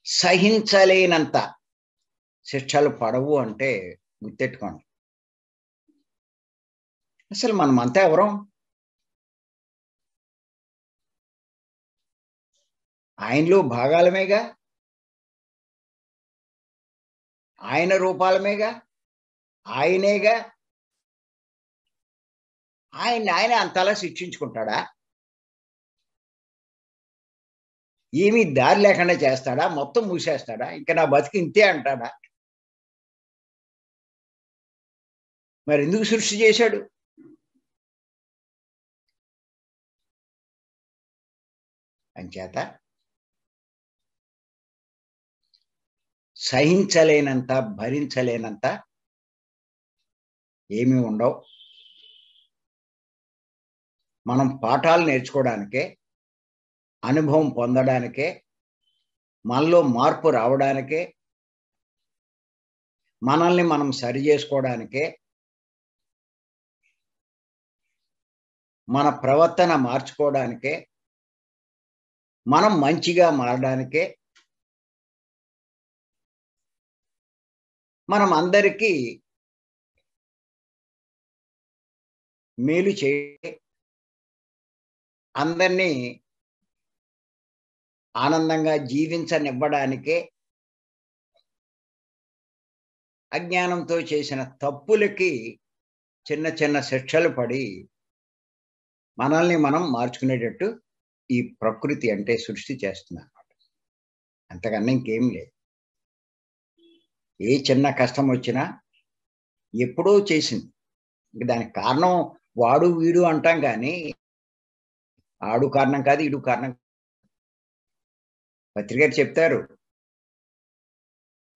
సహించలేనంత శిక్షలు పడవు అంటే గుర్తెట్టుకోండి అసలు మనం అంతా ఎవరం? ఆయనలో భాగాలమేగా? ఆయన రూపాలమేగా? ఆయనేగా? ఆయన ఆయన అంతలా శిక్షించుకుంటాడా? ఏమీ దారి లేకుండా చేస్తాడా? మొత్తం మూసేస్తాడా? ఇంకా నా బతికి ఇంతే అంటాడా? మరి ఎందుకు సృష్టి చేశాడు? అంచేత సహించలేనంత భరించలేనంత ఏమీ ఉండవు. మనం పాఠాలు నేర్చుకోవడానికే అనుభవం పొందడానికే మనలో మార్పు రావడానికే మనల్ని మనం సరి చేసుకోవడానికే మన ప్రవర్తన మార్చుకోవడానికే మనం మంచిగా మారడానికే మనం అందరికీ మేలు చే అందరినీ ఆనందంగా జీవించనివ్వడానికే అజ్ఞానంతో చేసిన తప్పులకి చిన్న చిన్న శిక్షలు పడి మనల్ని మనం మార్చుకునేటట్టు ఈ ప్రకృతి అంటే సృష్టి చేస్తుంది అన్నమాట. అంతకన్నా ఇంకేం లేదు. ఏ చిన్న కష్టం వచ్చినా ఎప్పుడో చేసింది. ఇంక దానికి కారణం వాడు వీడు అంటాం కానీ ఆడు కారణం కాదు ఇడు కారణం పత్రిక చెప్తారు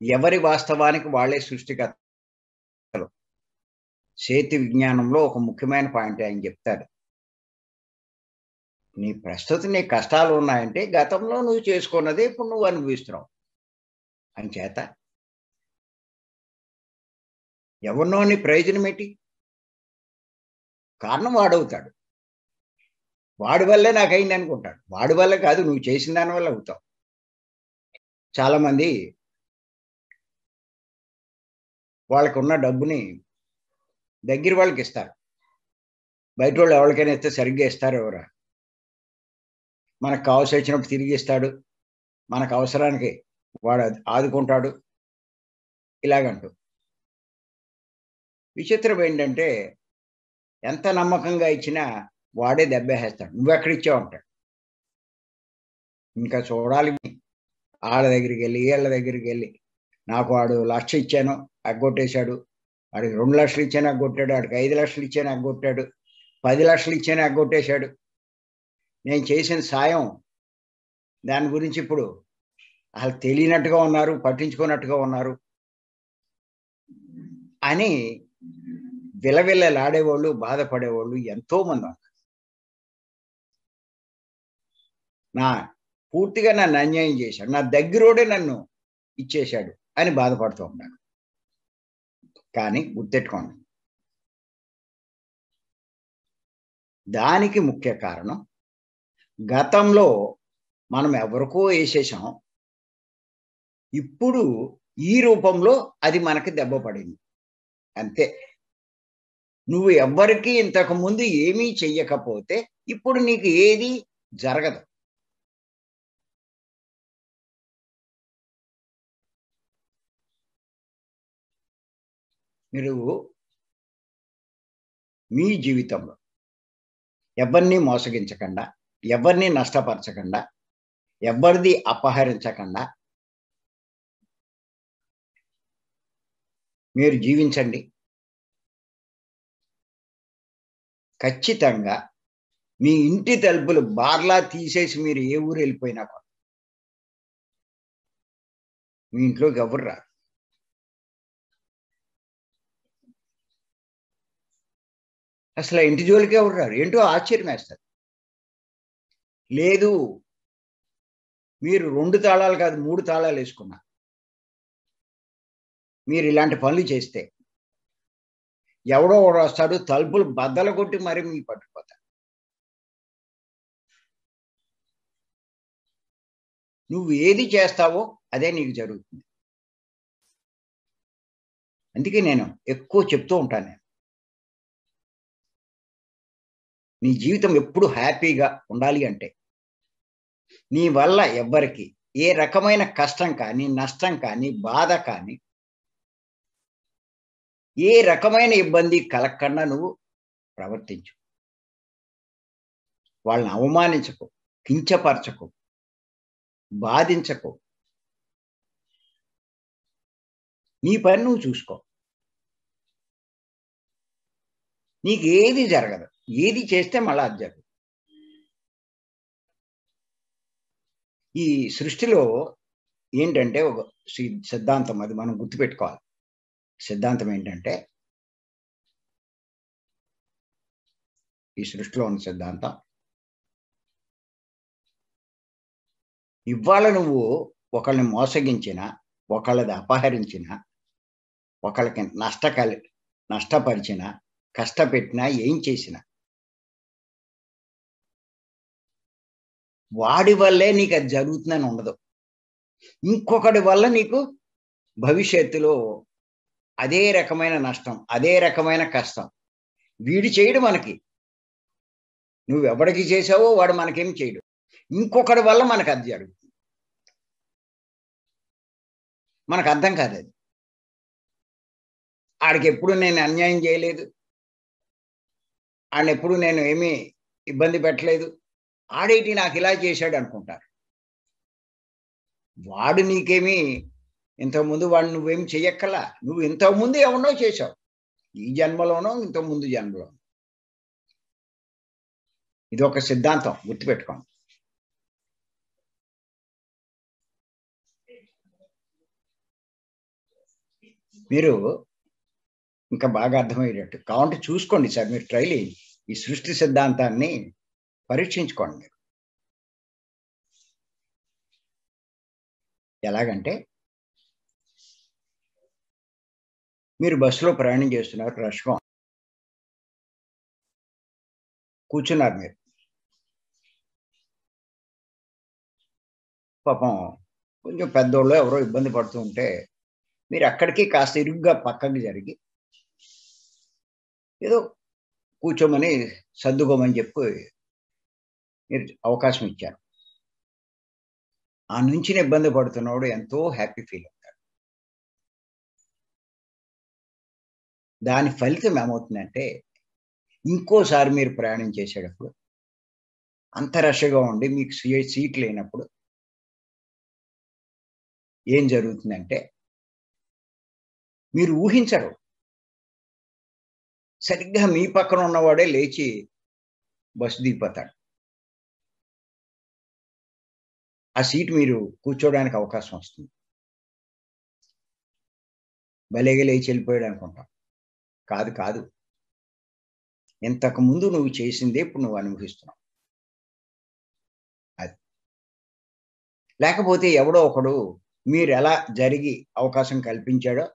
ఎవరి వాస్తవానికి వాళ్ళే సృష్టికర్తలు? చేతి విజ్ఞానంలో ఒక ముఖ్యమైన పాయింట్ ఆయన చెప్తారు నీ ప్రస్తుతం నీ కష్టాలు ఉన్నాయంటే గతంలో నువ్వు చేసుకున్నదే ఇప్పుడు నువ్వు అనుభవిస్తున్నావు. అని చేత ఎవరినోని ప్రయోజనం ఏంటి? కారణం వాడవుతాడు. వాడి వల్లే నాకు అయింది అనుకుంటాడు. వాడి వల్ల కాదు నువ్వు చేసిన దాని వల్ల అవుతావు. చాలామంది వాళ్ళకున్న డబ్బుని దగ్గర వాళ్ళకి ఇస్తారు. బయట వాళ్ళు ఎవరికైనా ఇస్తే సరిగ్గా ఇస్తారు ఎవరా? మనకు కావాల్సి వచ్చినప్పుడు తిరిగి ఇస్తాడు. మనకు అవసరానికి వాడు ఆదుకుంటాడు. ఇలాగంటూ. విచిత్రం ఏంటంటే ఎంత నమ్మకంగా ఇచ్చినా వాడే దెబ్బేస్తాడు నువ్వెక్కడ ఇచ్చావు అంటాడు. ఇంకా చూడాలి. వాళ్ళ దగ్గరికి వెళ్ళి వీళ్ళ దగ్గరికి వెళ్ళి నాకు వాడు లక్ష ఇచ్చాను అగ్గొట్టేశాడు. వాడికి రెండు లక్షలు ఇచ్చాను అగ్గొట్టాడు. వాడికి ఐదు లక్షలు ఇచ్చాను అగ్గొట్టాడు. పది లక్షలు ఇచ్చాను అగ్గొట్టేశాడు. నేను చేసిన సాయం దాని గురించి ఇప్పుడు అసలు తెలియనట్టుగా ఉన్నారు పట్టించుకున్నట్టుగా ఉన్నారు అని విలవిల్లలాడేవాళ్ళు బాధపడేవాళ్ళు ఎంతో మంది ఉన్నారు. నా పూర్తిగా నన్ను అన్యాయం చేశాడు. నా దగ్గరోడే నన్ను ఇచ్చేశాడు అని బాధపడుతూ ఉన్నాను కానీ గుర్తెట్టుకోండి. దానికి ముఖ్య కారణం గతంలో మనం ఎవరికో వేసేసాం ఇప్పుడు ఈ రూపంలో అది మనకి దెబ్బ పడింది. అంతే. నువ్వు ఎవ్వరికీ ఇంతకుముందు ఏమీ చెయ్యకపోతే ఇప్పుడు నీకు ఏది జరగదు. మీరు మీ జీవితంలో ఎవరిని మోసగించకుండా ఎవరిని నష్టపరచకుండా ఎవరిది అపహరించకుండా మీరు జీవించండి. ఖచ్చితంగా మీ ఇంటి తలుపులు బార్లా తీసేసి మీరు ఏ ఊరు వెళ్ళిపోయినా కూడా. మీ ఇంట్లోకి ఎవరు రారు. అసలు ఇంటి జోలికి ఎవరు రారు? ఏంటో ఆశ్చర్యం వేస్తారు. లేదు మీరు రెండు తాళాలు కాదు మూడు తాళాలు వేసుకున్నారు. మీరు ఇలాంటి పనులు చేస్తే ఎవడో వస్తాడు తలుపులు బద్దలు కొట్టి మరి మీ పట్టుకుపోతాడు నువ్వు ఏది చేస్తావో అదే నీకు జరుగుతుంది. అందుకే నేను ఎక్కువ చెప్తూ ఉంటాను నేను. నీ జీవితం ఎప్పుడు హ్యాపీగా ఉండాలి అంటే నీ వల్ల ఎవ్వరికి ఏ రకమైన కష్టం కానీ నష్టం కానీ బాధ కానీ ఏ రకమైన ఇబ్బంది కలగకుండా నువ్వు ప్రవర్తించు. వాళ్ళని అవమానించకు కించపరచకు బాధించకు. నీ పని నువ్వు చూసుకో. నీకు ఏది జరగదు. ఏది చేస్తే మళ్ళా అది జరగదు. ఈ సృష్టిలో ఏంటంటే ఒక సిద్ధాంతం అది మనం గుర్తుపెట్టుకోవాలి. సిద్ధాంతం ఏంటంటే ఈ సృష్టిలో ఉన్న సిద్ధాంతం ఇవాళ నువ్వు ఒకళ్ళని మోసగించిన ఒకళ్ళది అపహరించిన ఒకళ్ళకి నష్టకలి నష్టపరిచిన కష్టపెట్టినా ఏం చేసినా వాడి వల్లే నీకు అది జరుగుతుందని ఉండదు. ఇంకొకటి వల్ల నీకు భవిష్యత్తులో అదే రకమైన నష్టం అదే రకమైన కష్టం. వీడు చేయడు మనకి. నువ్వు ఎవడికి చేసావో వాడు మనకేం చేయడు. ఇంకొకటి వల్ల మనకు అది జరుగుతుంది. మనకు అర్థం కాదు అది. ఆడికి ఎప్పుడు నేను అన్యాయం చేయలేదు. ఆడిని ఎప్పుడు నేను ఏమీ ఇబ్బంది పెట్టలేదు. ఆడేటి నాకు ఇలా చేశాడు అనుకుంటారు. వాడు నీకేమీ ఇంతకుముందు వాళ్ళు నువ్వేం చెయ్యక్కలా. నువ్వు ఇంతకుముందు ఎవరినో చేశావు. ఈ జన్మలోనో ఇంతకుముందు జన్మలోనో ఇది ఒక సిద్ధాంతం. గుర్తుపెట్టుకోండి. మీరు ఇంకా బాగా అర్థమయ్యేటట్టు కావాలంటే చూసుకోండి సార్. మీరు ట్రైల్ ఈ సృష్టి సిద్ధాంతాన్ని పరీక్షించుకోండి మీరు. ఎలాగంటే మీరు బస్సులో ప్రయాణం చేస్తున్నారు రష్గా కూర్చున్నారు మీరు. పాపం కొంచెం పెద్దోళ్ళు ఎవరో ఇబ్బంది పడుతూ ఉంటే మీరు అక్కడికి కాస్త ఇరుగ్గా పక్కకి జరిగి ఏదో కూర్చోమని సర్దుకోమని చెప్పి మీరు అవకాశం ఇచ్చారు. ఆ నుంచి ఇబ్బంది పడుతున్నవాడు ఎంతో హ్యాపీ ఫీల్ అవుతాడు దాని ఫలితం ఏమవుతుందంటే ఇంకోసారి మీరు ప్రయాణం చేసేటప్పుడు అంత రష్గా ఉండి మీకు సీట్ లేనప్పుడు ఏం జరుగుతుందంటే మీరు ఊహించరు. సరిగ్గా మీ పక్కన ఉన్నవాడే లేచి బస్సు దిగిపోతాడు. ఆ సీట్ మీరు కూర్చోడానికి అవకాశం వస్తుంది. భలేగా లేచి వెళ్ళిపోయాడు అనుకుంటాం. కాదు కాదు. ఇంతకు ముందు నువ్వు చేసిందే ఇప్పుడు నువ్వు అనుభవిస్తున్నావు. అది. లేకపోతే ఎవడో ఒకడు మీరు ఎలా జరిగి అవకాశం కల్పించాడో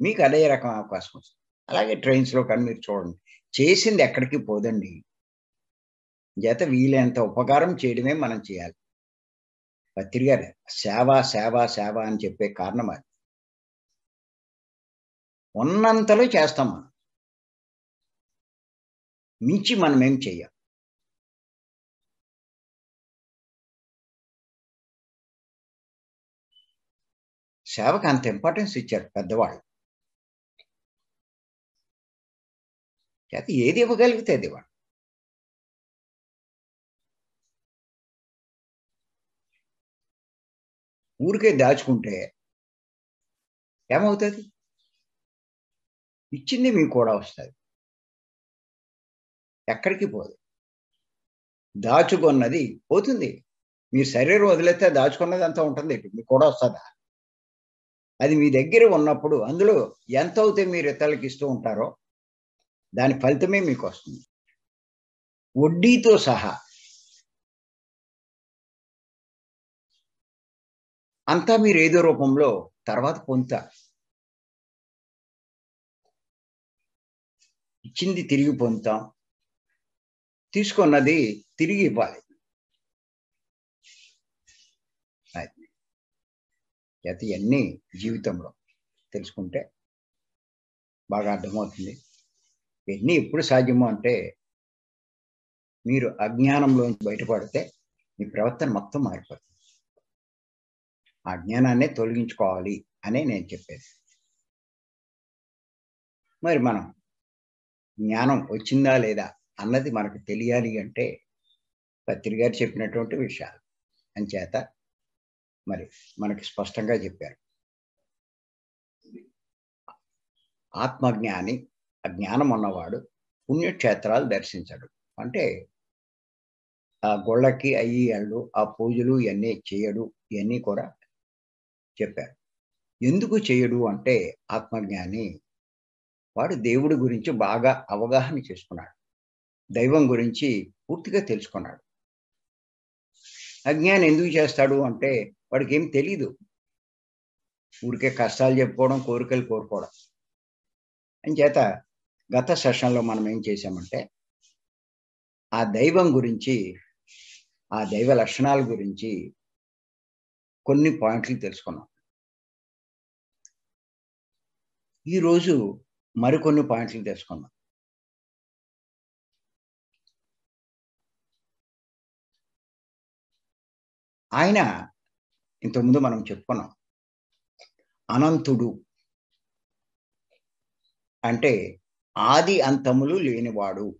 మీకు అదే రకం అవకాశం వస్తుంది. అలాగే ట్రైన్స్లో కానీ మీరు చూడండి. చేసింది ఎక్కడికి పోదండి. జత వీలైనంత ఉపకారం చేయడమే మనం చేయాలి. పత్రిక సేవ సేవ సేవ అని చెప్పే కారణం అది. ఉన్నంతలో చేస్తాం మనం. మించి మనం ఏం చెయ్యం. సేవకు అంత ఇంపార్టెన్స్ ఇచ్చారు పెద్దవాళ్ళు. చేత ఏది ఇవ్వగలిగితే అది ఇవ్వండి. ఊరికే దాచుకుంటే ఏమవుతుంది? ఇచ్చింది మీకు కూడా వస్తుంది. ఎక్కడికి పోదు. దాచుకున్నది పోతుంది. మీ శరీరం వదిలేస్తే దాచుకున్నది అంతా ఉంటుంది. మీకు కూడా వస్తుందా? అది మీ దగ్గర ఉన్నప్పుడు అందులో ఎంత అవుతే మీరు ఇతరులకు ఇస్తూ ఉంటారో దాని ఫలితమే మీకు వస్తుంది. వడ్డీతో సహా. అంతా మీరు ఏదో రూపంలో తర్వాత పొందుతారు. ఇచ్చింది తిరిగి పొందుతాం. తీసుకున్నది తిరిగి ఇవ్వాలి. అది. అన్నీ జీవితంలో తెలుసుకుంటే బాగా అర్థమవుతుంది. ఇవన్నీ ఎప్పుడు సాధ్యమో అంటే మీరు అజ్ఞానంలోంచి బయటపడితే మీ ప్రవర్తన మొత్తం మారిపోతుంది. ఆ జ్ఞానాన్ని తొలగించుకోవాలి అనే నేను చెప్పేది. మరి మనం జ్ఞానం వచ్చిందా లేదా అన్నది మనకు తెలియాలి అంటే పత్రి గారు చెప్పినటువంటి విషయాలు. అంచేత మరి మనకి స్పష్టంగా చెప్పారు. ఆత్మజ్ఞాని అజ్ఞానం ఉన్నవాడు పుణ్యక్షేత్రాలు దర్శించడు. అంటే ఆ గొళ్ళకి అయ్యి అళ్ళు ఆ పూజలు ఇవన్నీ చేయడు ఇవన్నీ కూడా చెప్పారు. ఎందుకు చేయడు అంటే ఆత్మజ్ఞాని వాడు దేవుడి గురించి బాగా అవగాహన చేసుకున్నాడు. దైవం గురించి పూర్తిగా తెలుసుకున్నాడు. అజ్ఞానం ఎందుకు చేస్తాడు అంటే వాడికి ఏం తెలీదు. ఊరికే కష్టాలు చెప్పుకోవడం కోరికలు కోరుకోవడం. అని చేత గత సెషన్లో మనం ఏం చేసామంటే ఆ దైవం గురించి ఆ దైవ లక్షణాల గురించి కొన్ని పాయింట్లు తెలుసుకున్నాం. ఈరోజు మరికొన్ని పాయింట్లు తెలుసుకున్నాం ఆయన ఇంతకుముందు మనం చెప్పుకున్నాం. అనంతుడు అంటే ఆది అంతములు లేనివాడు.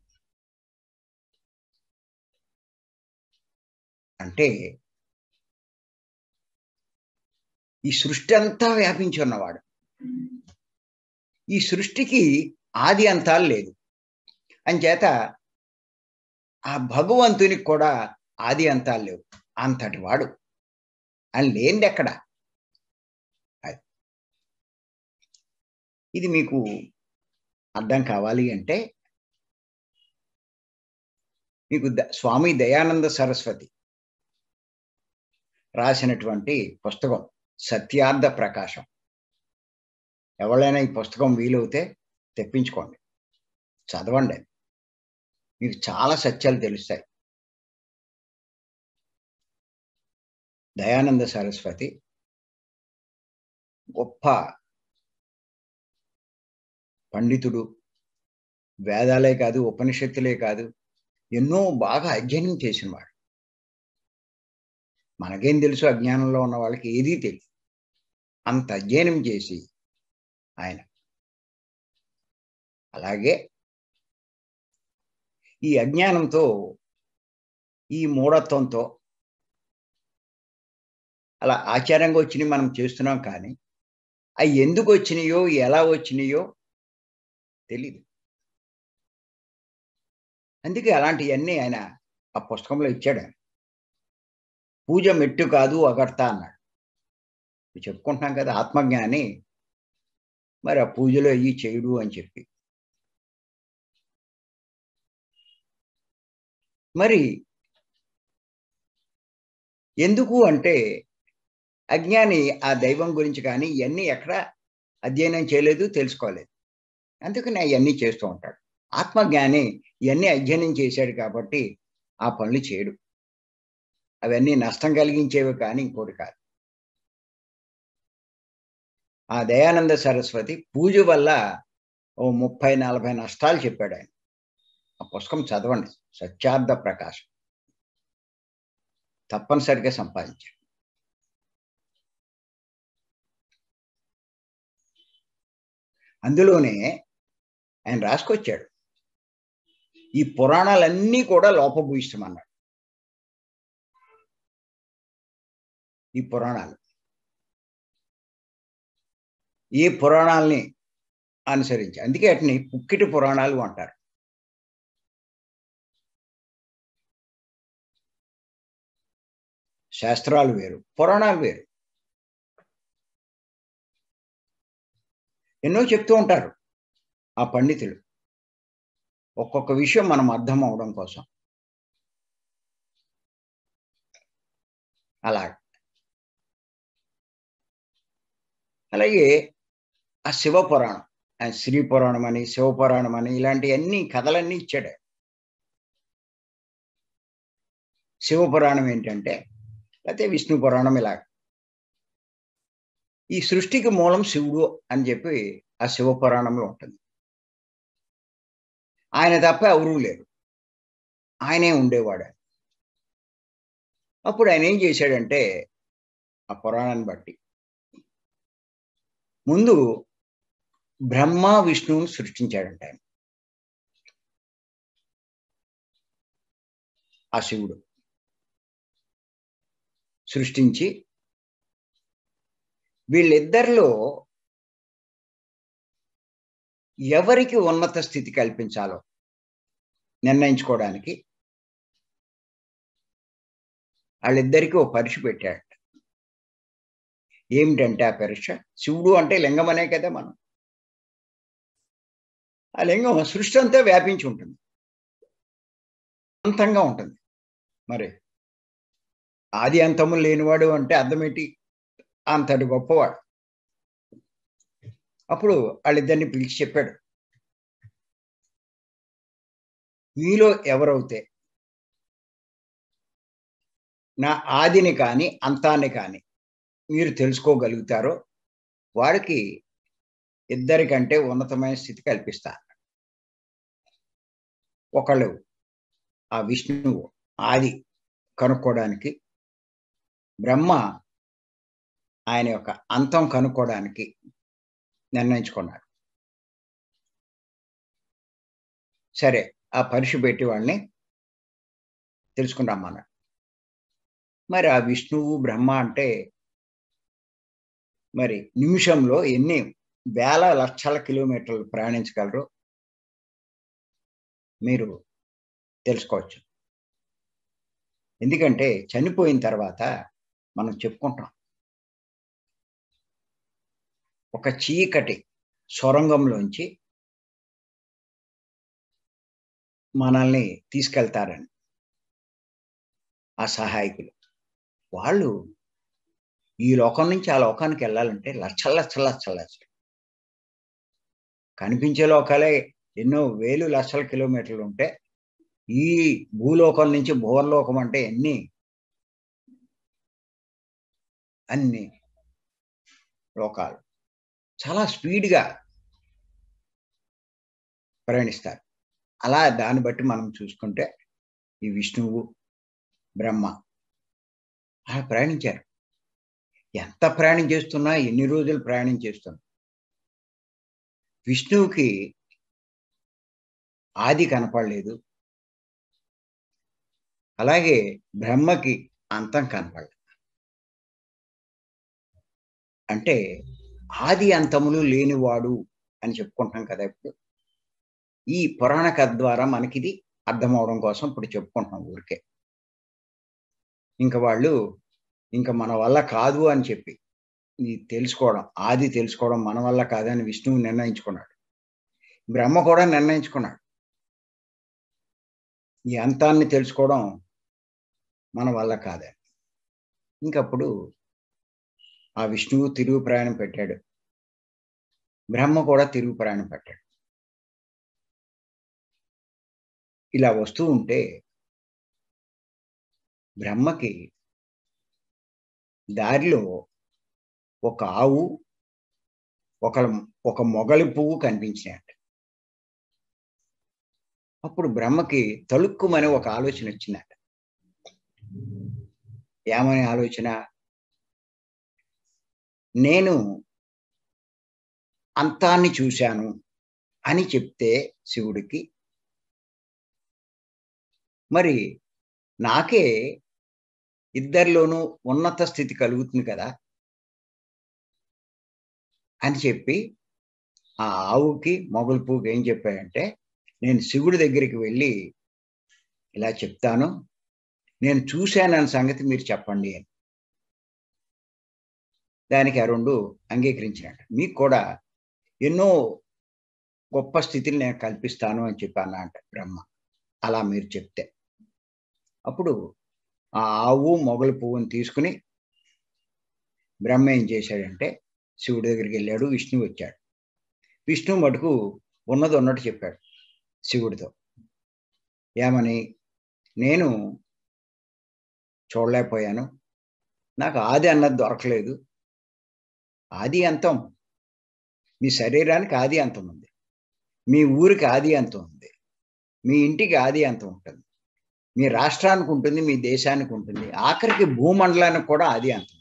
అంటే ఈ సృష్టి అంతా వ్యాపించి ఉన్నవాడు. ఈ సృష్టికి ఆది అంతాలు లేదు. అంచేత ఆ భగవంతునికి కూడా ఆది అంతాలు లేవు. అంతటి వాడు. అని లేనిది ఎక్కడ ఇది మీకు అర్థం కావాలి అంటే మీకు స్వామి దయానంద సరస్వతి రాసినటువంటి పుస్తకం సత్యార్థ ప్రకాశం. ఎవరైనా ఈ పుస్తకం వీలవుతే తెప్పించుకోండి. చదవండి. మీకు చాలా సత్యాలు తెలుస్తాయి. దయానంద సరస్వతి గొప్ప పండితుడు. వేదాలే కాదు ఉపనిషత్తులే కాదు ఎన్నో బాగా అధ్యయనం చేసినవాడు. మనకేం తెలుసు అజ్ఞానంలో ఉన్న వాళ్ళకి ఏదీ తెలియదు అంత అధ్యయనం చేసి ఆయన. అలాగే ఈ అజ్ఞానంతో ఈ మూఢత్వంతో అలా ఆచారంగా వచ్చినవి మనం చేస్తున్నాం కానీ అవి ఎందుకు వచ్చినాయో ఎలా వచ్చినాయో తెలీదు. అందుకే అలాంటివన్నీ ఆయన ఆ పుస్తకంలో ఇచ్చాడు. ఆయన పూజ మెట్టు కాదు అగడతా అన్నాడు. చెప్పుకుంటున్నాం కదా ఆత్మజ్ఞాని మరి ఆ పూజలో అయ్యి చేయుడు అని చెప్పి. మరి ఎందుకు అంటే అజ్ఞాని ఆ దైవం గురించి కానీ ఇవన్నీ ఎక్కడ అధ్యయనం చేయలేదు తెలుసుకోలేదు. అందుకని అవన్నీ చేస్తూ ఉంటాడు. ఆత్మజ్ఞాని ఇవన్నీ అధ్యయనం చేశాడు కాబట్టి ఆ పనులు చేయడు. అవన్నీ నష్టం కలిగించేవి కానీ ఇంకోటి కాదు. ఆ దయానంద సరస్వతి పూజ వల్ల ఓ ముప్పై నలభై నష్టాలు చెప్పాడు ఆయన. ఆ పుస్తకం చదవండి. సత్యార్థ ప్రకాశం. తప్పనిసరిగా సంపాదించాడు. అందులోనే ఆయన రాసుకొచ్చాడు. ఈ పురాణాలన్నీ కూడా లోపభూయిష్టమన్నాడు ఈ పురాణాలు. ఈ పురాణాలని అనుసరించి. అందుకే వాటిని పుక్కిటి పురాణాలు అంటారు. శాస్త్రాలు వేరు పురాణాలు వేరు. ఎన్నో చెప్తూ ఉంటారు ఆ పండితులు. ఒక్కొక్క విషయం మనం అర్థం అవడం కోసం. అలా అలాగే ఆ శివపురాణం శ్రీ పురాణం అని శివపురాణం అని ఇలాంటివన్నీ కథలన్నీ ఇచ్చాడు. శివపురాణం ఏంటంటే లేకపోతే విష్ణు పురాణం ఇలా. ఈ సృష్టికి మూలం శివుడు అని చెప్పి ఆ శివపురాణంలో ఉంటుంది. ఆయన తప్ప ఎవరూ లేరు. ఆయనే ఉండేవాడు. అప్పుడు ఆయన ఏం చేశాడంటే ఆ పురాణాన్ని బట్టి. ముందు బ్రహ్మ విష్ణువుని సృష్టించాడంట ఆయన. ఆ శివుడు సృష్టించి వీళ్ళిద్దరిలో ఎవరికి ఉన్నత స్థితి కల్పించాలో నిర్ణయించుకోవడానికి వాళ్ళిద్దరికీ ఓ పరీక్ష పెట్టాడు ఏమిటంటే ఆ పరీక్ష? శివుడు అంటే లింగమనే కదా మనం. ఆ లింగం సృష్టి అంతా వ్యాపించి ఉంటుంది. అంతంగా ఉంటుంది. మరి ఆది అంతము లేనివాడు అంటే అర్థమేంటి? అంతటి గొప్పవాడు. అప్పుడు వాళ్ళిద్దరిని పిలిచి చెప్పాడు. మీలో ఎవరైతే నా ఆదిని కానీ అంతాన్ని కానీ మీరు తెలుసుకోగలుగుతారో వాడికి ఇద్దరికంటే ఉన్నతమైన స్థితి కల్పిస్తాను ఒకళ్ళు ఆ విష్ణువు ఆది కనుక్కోవడానికి బ్రహ్మ ఆయన యొక్క అంతం కనుక్కోవడానికి నిర్ణయించుకున్నాడు సరే ఆ పరీక్ష పెట్టి వాడిని తెలుసుకుంటామన్నాడు మరి ఆ విష్ణువు బ్రహ్మ అంటే మరి నిమిషంలో ఎన్ని వేల లక్షల కిలోమీటర్లు ప్రయాణించగలరు? మీరు తెలుసుకోవచ్చు. ఎందుకంటే చనిపోయిన తర్వాత మనం చెప్పుకుంటాం ఒక చీకటి సొరంగంలోంచి మనల్ని తీసుకెళ్తారని ఆ సహాయకులు. వాళ్ళు ఈ లోకం నుంచి ఆ లోకానికి వెళ్ళాలంటే లక్షల లక్షల లక్షల లక్షలు కనిపించే లోకాలే ఎన్నో వేలు లక్షల కిలోమీటర్లు ఉంటే ఈ భూలోకం నుంచి భూవర్లోకం అంటే ఎన్ని? అన్ని లోకాలు. చాలా స్పీడ్గా ప్రయాణిస్తారు. అలా దాన్ని బట్టి మనం చూసుకుంటే ఈ విష్ణువు బ్రహ్మ అలా ప్రయాణించారు. ఎంత ప్రయాణం చేస్తున్నా ఎన్ని రోజులు ప్రయాణం చేస్తున్నా. విష్ణువుకి ఆది కనపడలేదు. అలాగే బ్రహ్మకి అంతం కనపడలేదు. అంటే ఆది అంతములు లేనివాడు అని చెప్పుకుంటాం కదా ఇప్పుడు. ఈ పురాణ కథ ద్వారా మనకి ఇది కోసం ఇప్పుడు చెప్పుకుంటున్నాం ఊరికే. ఇంకా వాళ్ళు ఇంకా మన వల్ల కాదు అని చెప్పి ఇది తెలుసుకోవడం ఆది తెలుసుకోవడం మన వల్ల కాదని విష్ణువు నిర్ణయించుకున్నాడు. బ్రహ్మ కూడా నిర్ణయించుకున్నాడు. ఈ అంతాన్ని తెలుసుకోవడం మన వల్ల కాదే. ఇంకప్పుడు ఆ విష్ణువు తిరుగు ప్రయాణం పెట్టాడు. బ్రహ్మ కూడా తిరుగు ప్రయాణం పెట్టాడు. ఇలా వస్తూ ఉంటే బ్రహ్మకి దారిలో ఒక ఆవు ఒక ఒక మొగలి పువ్వు కనిపించినాయట అప్పుడు బ్రహ్మకి తలుక్కుమని ఒక ఆలోచన వచ్చిందట. ఏమని ఆలోచన? నేను అంతాన్ని చూశాను అని చెప్తే శివుడికి మరి నాకే ఇద్దరిలోనూ ఉన్నత స్థితి కలుగుతుంది కదా? అని చెప్పి ఆ ఆవుకి మొగలు పువ్వుకి ఏం చెప్పాడంటే నేను శివుడి దగ్గరికి వెళ్ళి ఇలా చెప్తాను. నేను చూశానన్న సంగతి మీరు చెప్పండి అని. దానికి అరుణుడు రెండు అంగీకరించినట్టు మీకు కూడా ఎన్నో గొప్ప స్థితిని నేను కల్పిస్తాను అని చెప్పాను అంట బ్రహ్మ. అలా మీరు చెప్తే. అప్పుడు ఆ ఆవు మొగలు పువ్వుని తీసుకుని బ్రహ్మ ఏం చేశాడంటే శివుడి దగ్గరికి వెళ్ళాడు విష్ణువు వచ్చాడు. విష్ణు మటుకు ఉన్నది ఉన్నట్టు చెప్పాడు. శివుడితో ఏమని? నేను చూడలేకపోయాను. నాకు ఆది అన్నది దొరకలేదు. ఆది అంతం. మీ శరీరానికి ఆది అంతం ఉంది. మీ ఊరికి ఆది అంతం ఉంది. మీ ఇంటికి ఆది అంతం ఉంటుంది. మీ రాష్ట్రానికి ఉంటుంది మీ దేశానికి ఉంటుంది. ఆఖరికి భూమండలానికి కూడా ఆది అంతం.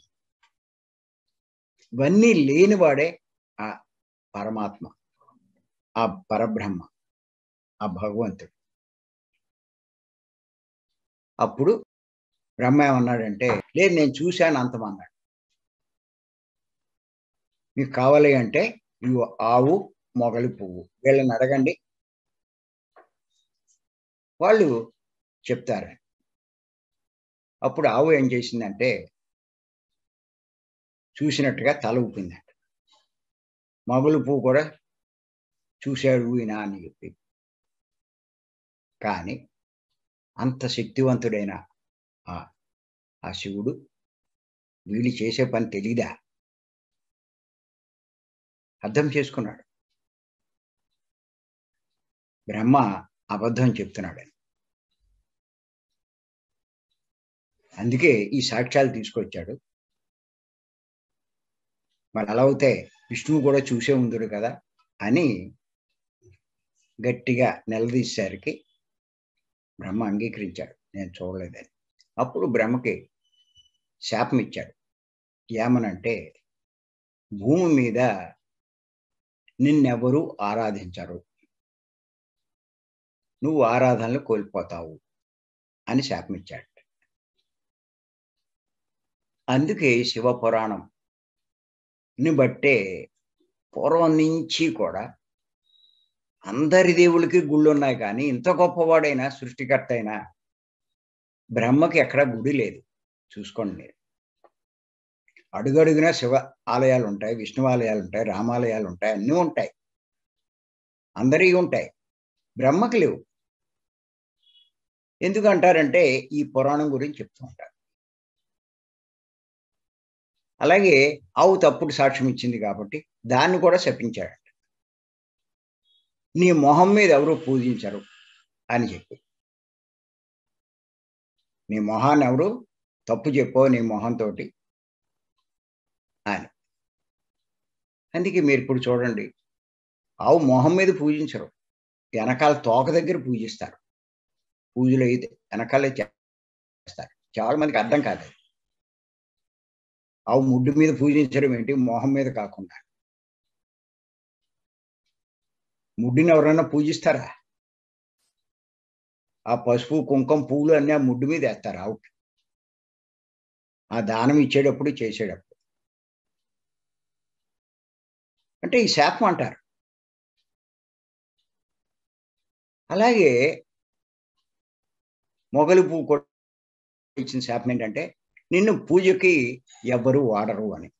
ఇవన్నీ లేనివాడే ఆ పరమాత్మ ఆ పరబ్రహ్మ. ఆ భగవంతుడు. అప్పుడు బ్రహ్మ ఏమన్నాడంటే లేదు నేను చూశాను అంతమన్నాడు మీకు కావాలి అంటే ఇవి ఆవు మొగలి పువ్వు. వీళ్ళని అడగండి. వాళ్ళు చెప్తారు. అప్పుడు ఆవు ఏం చేసిందంటే చూసినట్టుగా తల ఊపిందంట. మొగలు పువ్వు కూడా చూశాడు ఈయన అని చెప్పి. కానీ అంత శక్తివంతుడైన ఆ ఆ శివుడు వీళ్ళు చేసే పని తెలీదా? అర్థం చేసుకున్నాడు. బ్రహ్మ అబద్ధం చెప్తున్నాడని అందుకే ఈ సాక్ష్యాలు తీసుకొచ్చాడు. మరి అలా అవుతే విష్ణువు కూడా చూసే ఉందడు కదా అని గట్టిగా నిలదీసేసరికి బ్రహ్మ అంగీకరించాడు. నేను చూడలేదని. అప్పుడు బ్రహ్మకి శాపం ఇచ్చాడు ఏమనంటే భూమి మీద నిన్నెవరూ ఆరాధించరు. నువ్వు ఆరాధనలు కోల్పోతావు అని శాపం ఇచ్చాడు అందుకే శివపురాణం ని బట్టే పూర్వం నుంచి కూడా అందరి దేవుళ్ళకి గుళ్ళు ఉన్నాయి కానీ ఇంత గొప్పవాడైనా సృష్టికర్త అయినా బ్రహ్మకి ఎక్కడ గుడి లేదు. చూసుకోండి మీరు. అడుగడుగునా శివ ఆలయాలు ఉంటాయి విష్ణు ఆలయాలు ఉంటాయి రామాలయాలు ఉంటాయి అన్నీ ఉంటాయి. అందరివి ఉంటాయి. బ్రహ్మకి లేవు. ఎందుకంటారంటే ఈ పురాణం గురించి చెప్తూ ఉంటారు. అలాగే ఆవు తప్పుడు సాక్ష్యం ఇచ్చింది కాబట్టి దాన్ని కూడా శపించాడంట. నీ మొహం మీద ఎవరు పూజించరు అని చెప్పి. నీ మొహాన్ని ఎవరు తప్పు చెప్పో నీ మొహంతో అని. అందుకే మీరు ఇప్పుడు చూడండి ఆవు మొహం మీద పూజించరు వెనకాల తోక దగ్గర పూజిస్తారు. పూజలు అయితే వెనకాలే చేస్తారు. చాలా మందికి అర్థం కాదు ఆవు ముడ్డు మీద పూజించడం ఏంటి? మొహం మీద కాకుండా. ముడ్డిని ఎవరైనా పూజిస్తారా? ఆ పసుపు కుంకుమ పూలు అన్నీ ఆ ముడ్డు మీద వేస్తారు? అవుట్ ఆ దానం ఇచ్చేటప్పుడు చేసేటప్పుడు. అంటే ఈ శాపం అంటారు. అలాగే మొగలి పువ్వు కూడా ఇచ్చిన శాపం ఏంటంటే నిన్ను పూజకి ఎవ్వరూ వాడరు అని.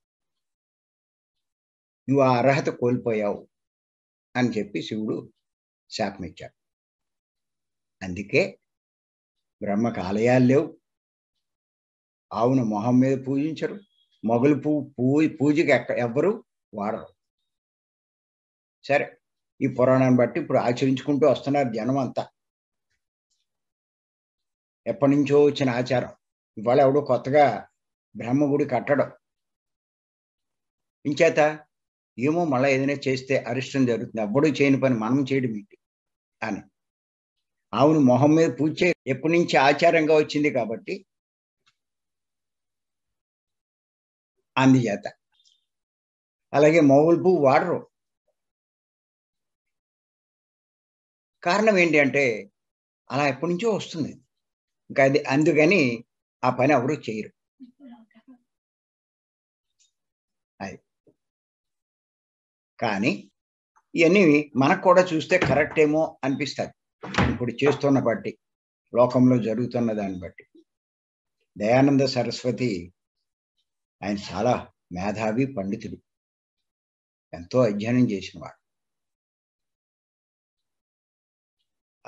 నువ్వు ఆ అర్హత కోల్పోయావు. అని చెప్పి శివుడు శాపం ఇచ్చాడు అందుకే బ్రహ్మకు ఆలయాలు లేవు. ఆవును మొహం మీద పూజించరు. మొగలు పూ పూ పూజకి ఎక్క ఎవ్వరు వాడరు సరే ఈ పురాణాన్ని బట్టి ఇప్పుడు ఆచరించుకుంటూ వస్తున్నారు జనం అంతా ఎప్పటి నుంచో వచ్చిన ఆచారం. ఇవాళ ఎవడో కొత్తగా బ్రహ్మగుడి కట్టడం. ఇంచేత ఏమో మళ్ళీ ఏదైనా చేస్తే అరిష్టం జరుగుతుంది. ఎవ్వడూ చేయని పని మనం చేయడం ఏంటి? అని. ఆవును మొహం మీద పూజ చే ఎప్పటి నుంచి ఆచారంగా వచ్చింది కాబట్టి అందుచేత అలాగే మొగులు పువ్వు వాడరు. కారణం ఏంటి అంటే అలా ఎప్పటి నుంచో వస్తుంది. ఇంకా అది అందుకని ఆ పని ఎవరు చేయరు. అది. కానీ ఇవన్నీ మనకు కూడా చూస్తే కరెక్ట్ ఏమో అనిపిస్తుంది. ఇప్పుడు చేస్తున్న బట్టి లోకంలో జరుగుతున్న దాన్ని బట్టి. దయానంద సరస్వతి ఆయన చాలా మేధావి పండితుడు. ఎంతో అధ్యయనం చేసినవాడు.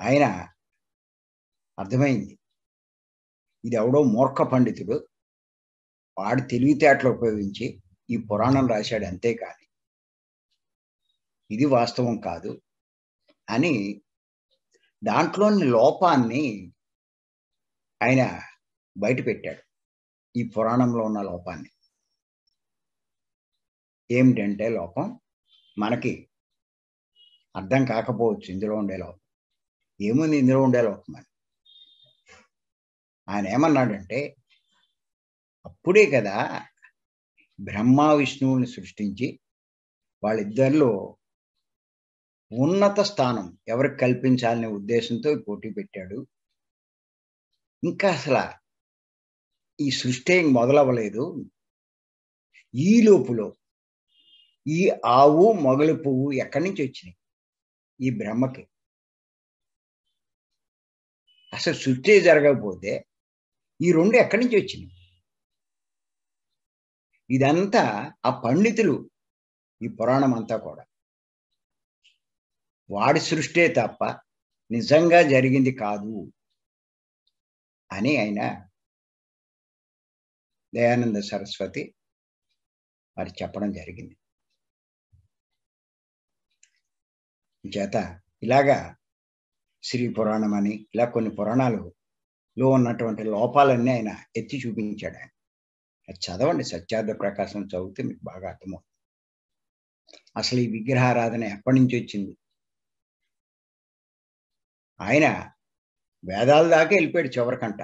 ఆయన అర్థమైంది. ఇది ఎవడో మూర్ఖ పండితుడు. వాడు తెలివితేటలు ఉపయోగించి ఈ పురాణం రాశాడు అంతేకాని ఇది వాస్తవం కాదు అని దాంట్లోని లోపాన్ని ఆయన బయట పెట్టాడు ఈ పురాణంలో ఉన్న లోపాన్ని. ఏమిటంటే లోపం? మనకి అర్థం కాకపోవచ్చు ఇందులో ఉండే లోపం. ఏముంది ఇందులో ఉండే లోపం అని? ఆయన ఏమన్నాడంటే అప్పుడే కదా బ్రహ్మ విష్ణువుని సృష్టించి వాళ్ళిద్దరిలో ఉన్నత స్థానం ఎవరికి కల్పించాలనే ఉద్దేశంతో పోటీ పెట్టాడు. ఇంకా అసలు ఈ సృష్టి మొదలవ్వలేదు. ఈ లోపులో ఈ ఆవు మొగలి పువ్వు ఎక్కడి నుంచి వచ్చినాయి? ఈ బ్రహ్మకి. అసలు సృష్టి జరగకపోతే ఈ రెండు ఎక్కడి నుంచి వచ్చినాయి? ఇదంతా ఆ పండితులు ఈ పురాణం అంతా కూడా. వాడి సృష్టే తప్ప నిజంగా జరిగింది కాదు అని ఆయన దయానంద సరస్వతి వారు చెప్పడం జరిగింది. చేత ఇలాగా శ్రీ పురాణం అని ఇలా కొన్ని పురాణాలులో ఉన్నటువంటి లోపాలన్నీ ఆయన ఎత్తి చూపించాడు ఆయన. అది చదవండి సత్యార్థ ప్రకాశం చదివితే మీకు బాగా అర్థమవుతుంది. అసలు ఈ విగ్రహారాధన ఎప్పటి నుంచి వచ్చింది? ఆయన వేదాల దాకా వెళ్ళిపోయాడు చివరికంట.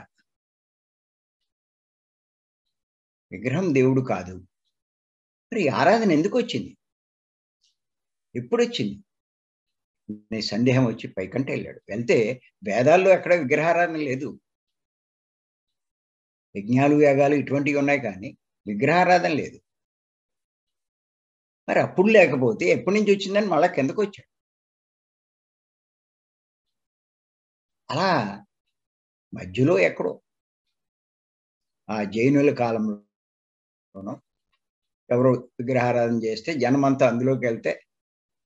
విగ్రహం దేవుడు కాదు. మరి ఆరాధన ఎందుకు వచ్చింది? ఎప్పుడు వచ్చింది? నీ సందేహం వచ్చి పైకంటే వెళ్ళాడు. వెళ్తే వేదాల్లో ఎక్కడ విగ్రహారాధన లేదు. యజ్ఞాలు యాగాలు ఇటువంటివి ఉన్నాయి కానీ విగ్రహారాధన లేదు. మరి అప్పుడు లేకపోతే ఎప్పటి నుంచి వచ్చిందని మళ్ళా కిందకు వచ్చాడు. అలా మధ్యలో ఎక్కడో ఆ జైనుల కాలంలోనో ఎవరో విగ్రహారాధన చేస్తే జనమంతా అందులోకి వెళ్తే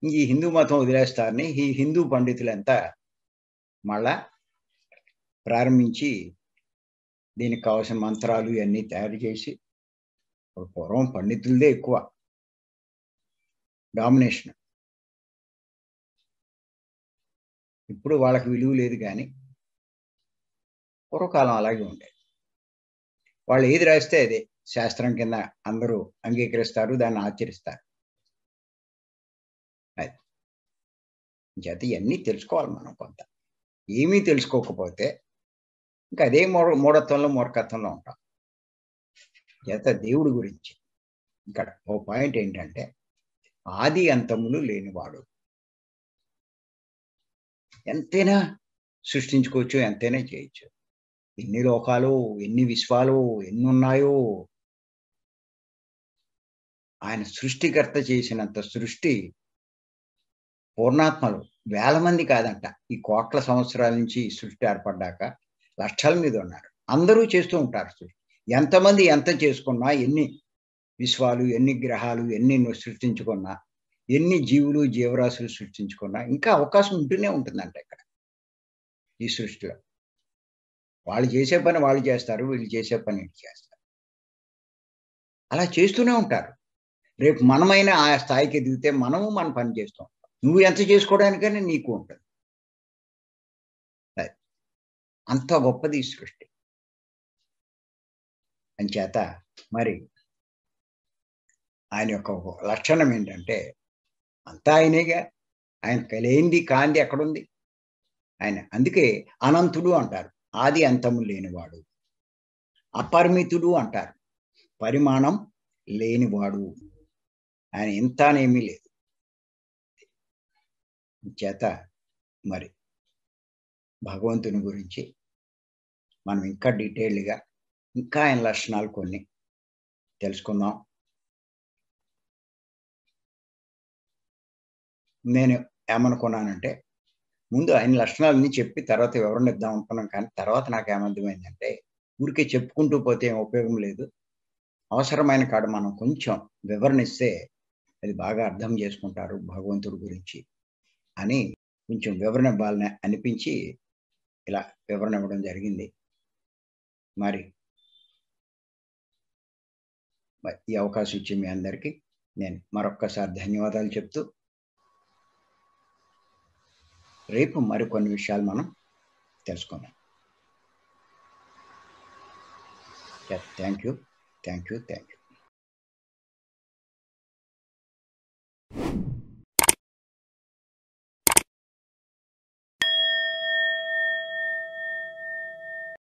ఈ హిందూ మతం వదిలేస్తారని ఈ హిందూ పండితులంతా మళ్ళా ప్రారంభించి దీనికి కావాల్సిన మంత్రాలు ఇవన్నీ తయారు చేసి పూర్వం పండితులదే ఎక్కువ. డామినేషన్. ఇప్పుడు వాళ్ళకి విలువ లేదు కానీ పూర్వకాలం అలాగే ఉండేది. వాళ్ళు ఏది రాస్తే అదే. శాస్త్రం కింద అందరూ అంగీకరిస్తారు దాన్ని ఆచరిస్తారు. అది. చేత ఇవన్నీ తెలుసుకోవాలి మనం కొంత. ఏమీ తెలుసుకోకపోతే ఇంకా అదే మూఢ మూఢత్వంలో మూర్ఖత్వంలో ఉంటాం. చేత దేవుడి గురించి. ఇక్కడ ఓ పాయింట్ ఏంటంటే ఆది అంతములు లేనివాడు ఎంతైనా సృష్టించుకోవచ్చు ఎంతైనా చేయొచ్చు. ఎన్ని లోకాలు ఎన్ని విశ్వాలు ఎన్ని ఉన్నాయో ఆయన సృష్టికర్త చేసినంత సృష్టి పూర్ణాత్మలు. వేల మంది కాదంట. ఈ కోట్ల సంవత్సరాల నుంచి సృష్టి ఏర్పడ్డాక లక్షల మీద ఉన్నారు. అందరూ చేస్తూ ఉంటారు సృష్టి. ఎంతమంది ఎంత చేసుకున్నా ఎన్ని విశ్వాలు ఎన్ని గ్రహాలు ఎన్ని సృష్టించుకున్నా ఎన్ని జీవులు జీవరాశులు సృష్టించుకున్నా ఇంకా అవకాశం ఉంటూనే ఉంటుందంట ఇక్కడ ఈ సృష్టిలో. వాళ్ళు చేసే పని వాళ్ళు చేస్తారు వీళ్ళు చేసే పని వీళ్ళు చేస్తారు. అలా చేస్తూనే ఉంటారు. రేపు మనమైనా ఆ స్థాయికి ఎదిగితే మనము మన పని చేస్తూ నువ్వు ఎంత చేసుకోవడానికైనా నీకు ఉంటుంది. అంత గొప్పది ఈ సృష్టి. అంచేత మరి ఆయన యొక్క లక్షణం ఏంటంటే అంతా ఆయనేగా. ఆయన కలిగింది కాంది ఎక్కడుంది? ఆయన అందుకే అనంతుడు అంటారు. ఆది అంతము లేనివాడు. అపరిమితుడు అంటారు. పరిమాణం లేనివాడు. ఆయన ఇంతానేమీ లేదు. చేత మరి భగవంతుని గురించి మనం ఇంకా డీటెయిల్డ్గా ఇంకా ఆయన లక్షణాలు కొన్ని తెలుసుకుందాం. నేను ఏమనుకున్నానంటే ముందు ఆయన లక్షణాలన్నీ చెప్పి తర్వాత వివరణ ఇద్దాం అనుకున్నాం కానీ తర్వాత నాకు ఏమర్థమైందంటే ఊరికే చెప్పుకుంటూ పోతే ఏం ఉపయోగం లేదు. అవసరమైన కాడ మనం కొంచెం వివరణ ఇస్తే అది బాగా అర్థం చేసుకుంటారు భగవంతుడి గురించి అని కొంచెం వివరణ ఇవ్వాలని అనిపించి ఇలా వివరణ ఇవ్వడం జరిగింది. మరి ఈ అవకాశం ఇచ్చి మీ అందరికీ నేను మరొక్కసారి ధన్యవాదాలు చెప్తూ రేపు మరికొన్ని విషయాలు మనం తెలుసుకుందాం. Thank you thank you thank you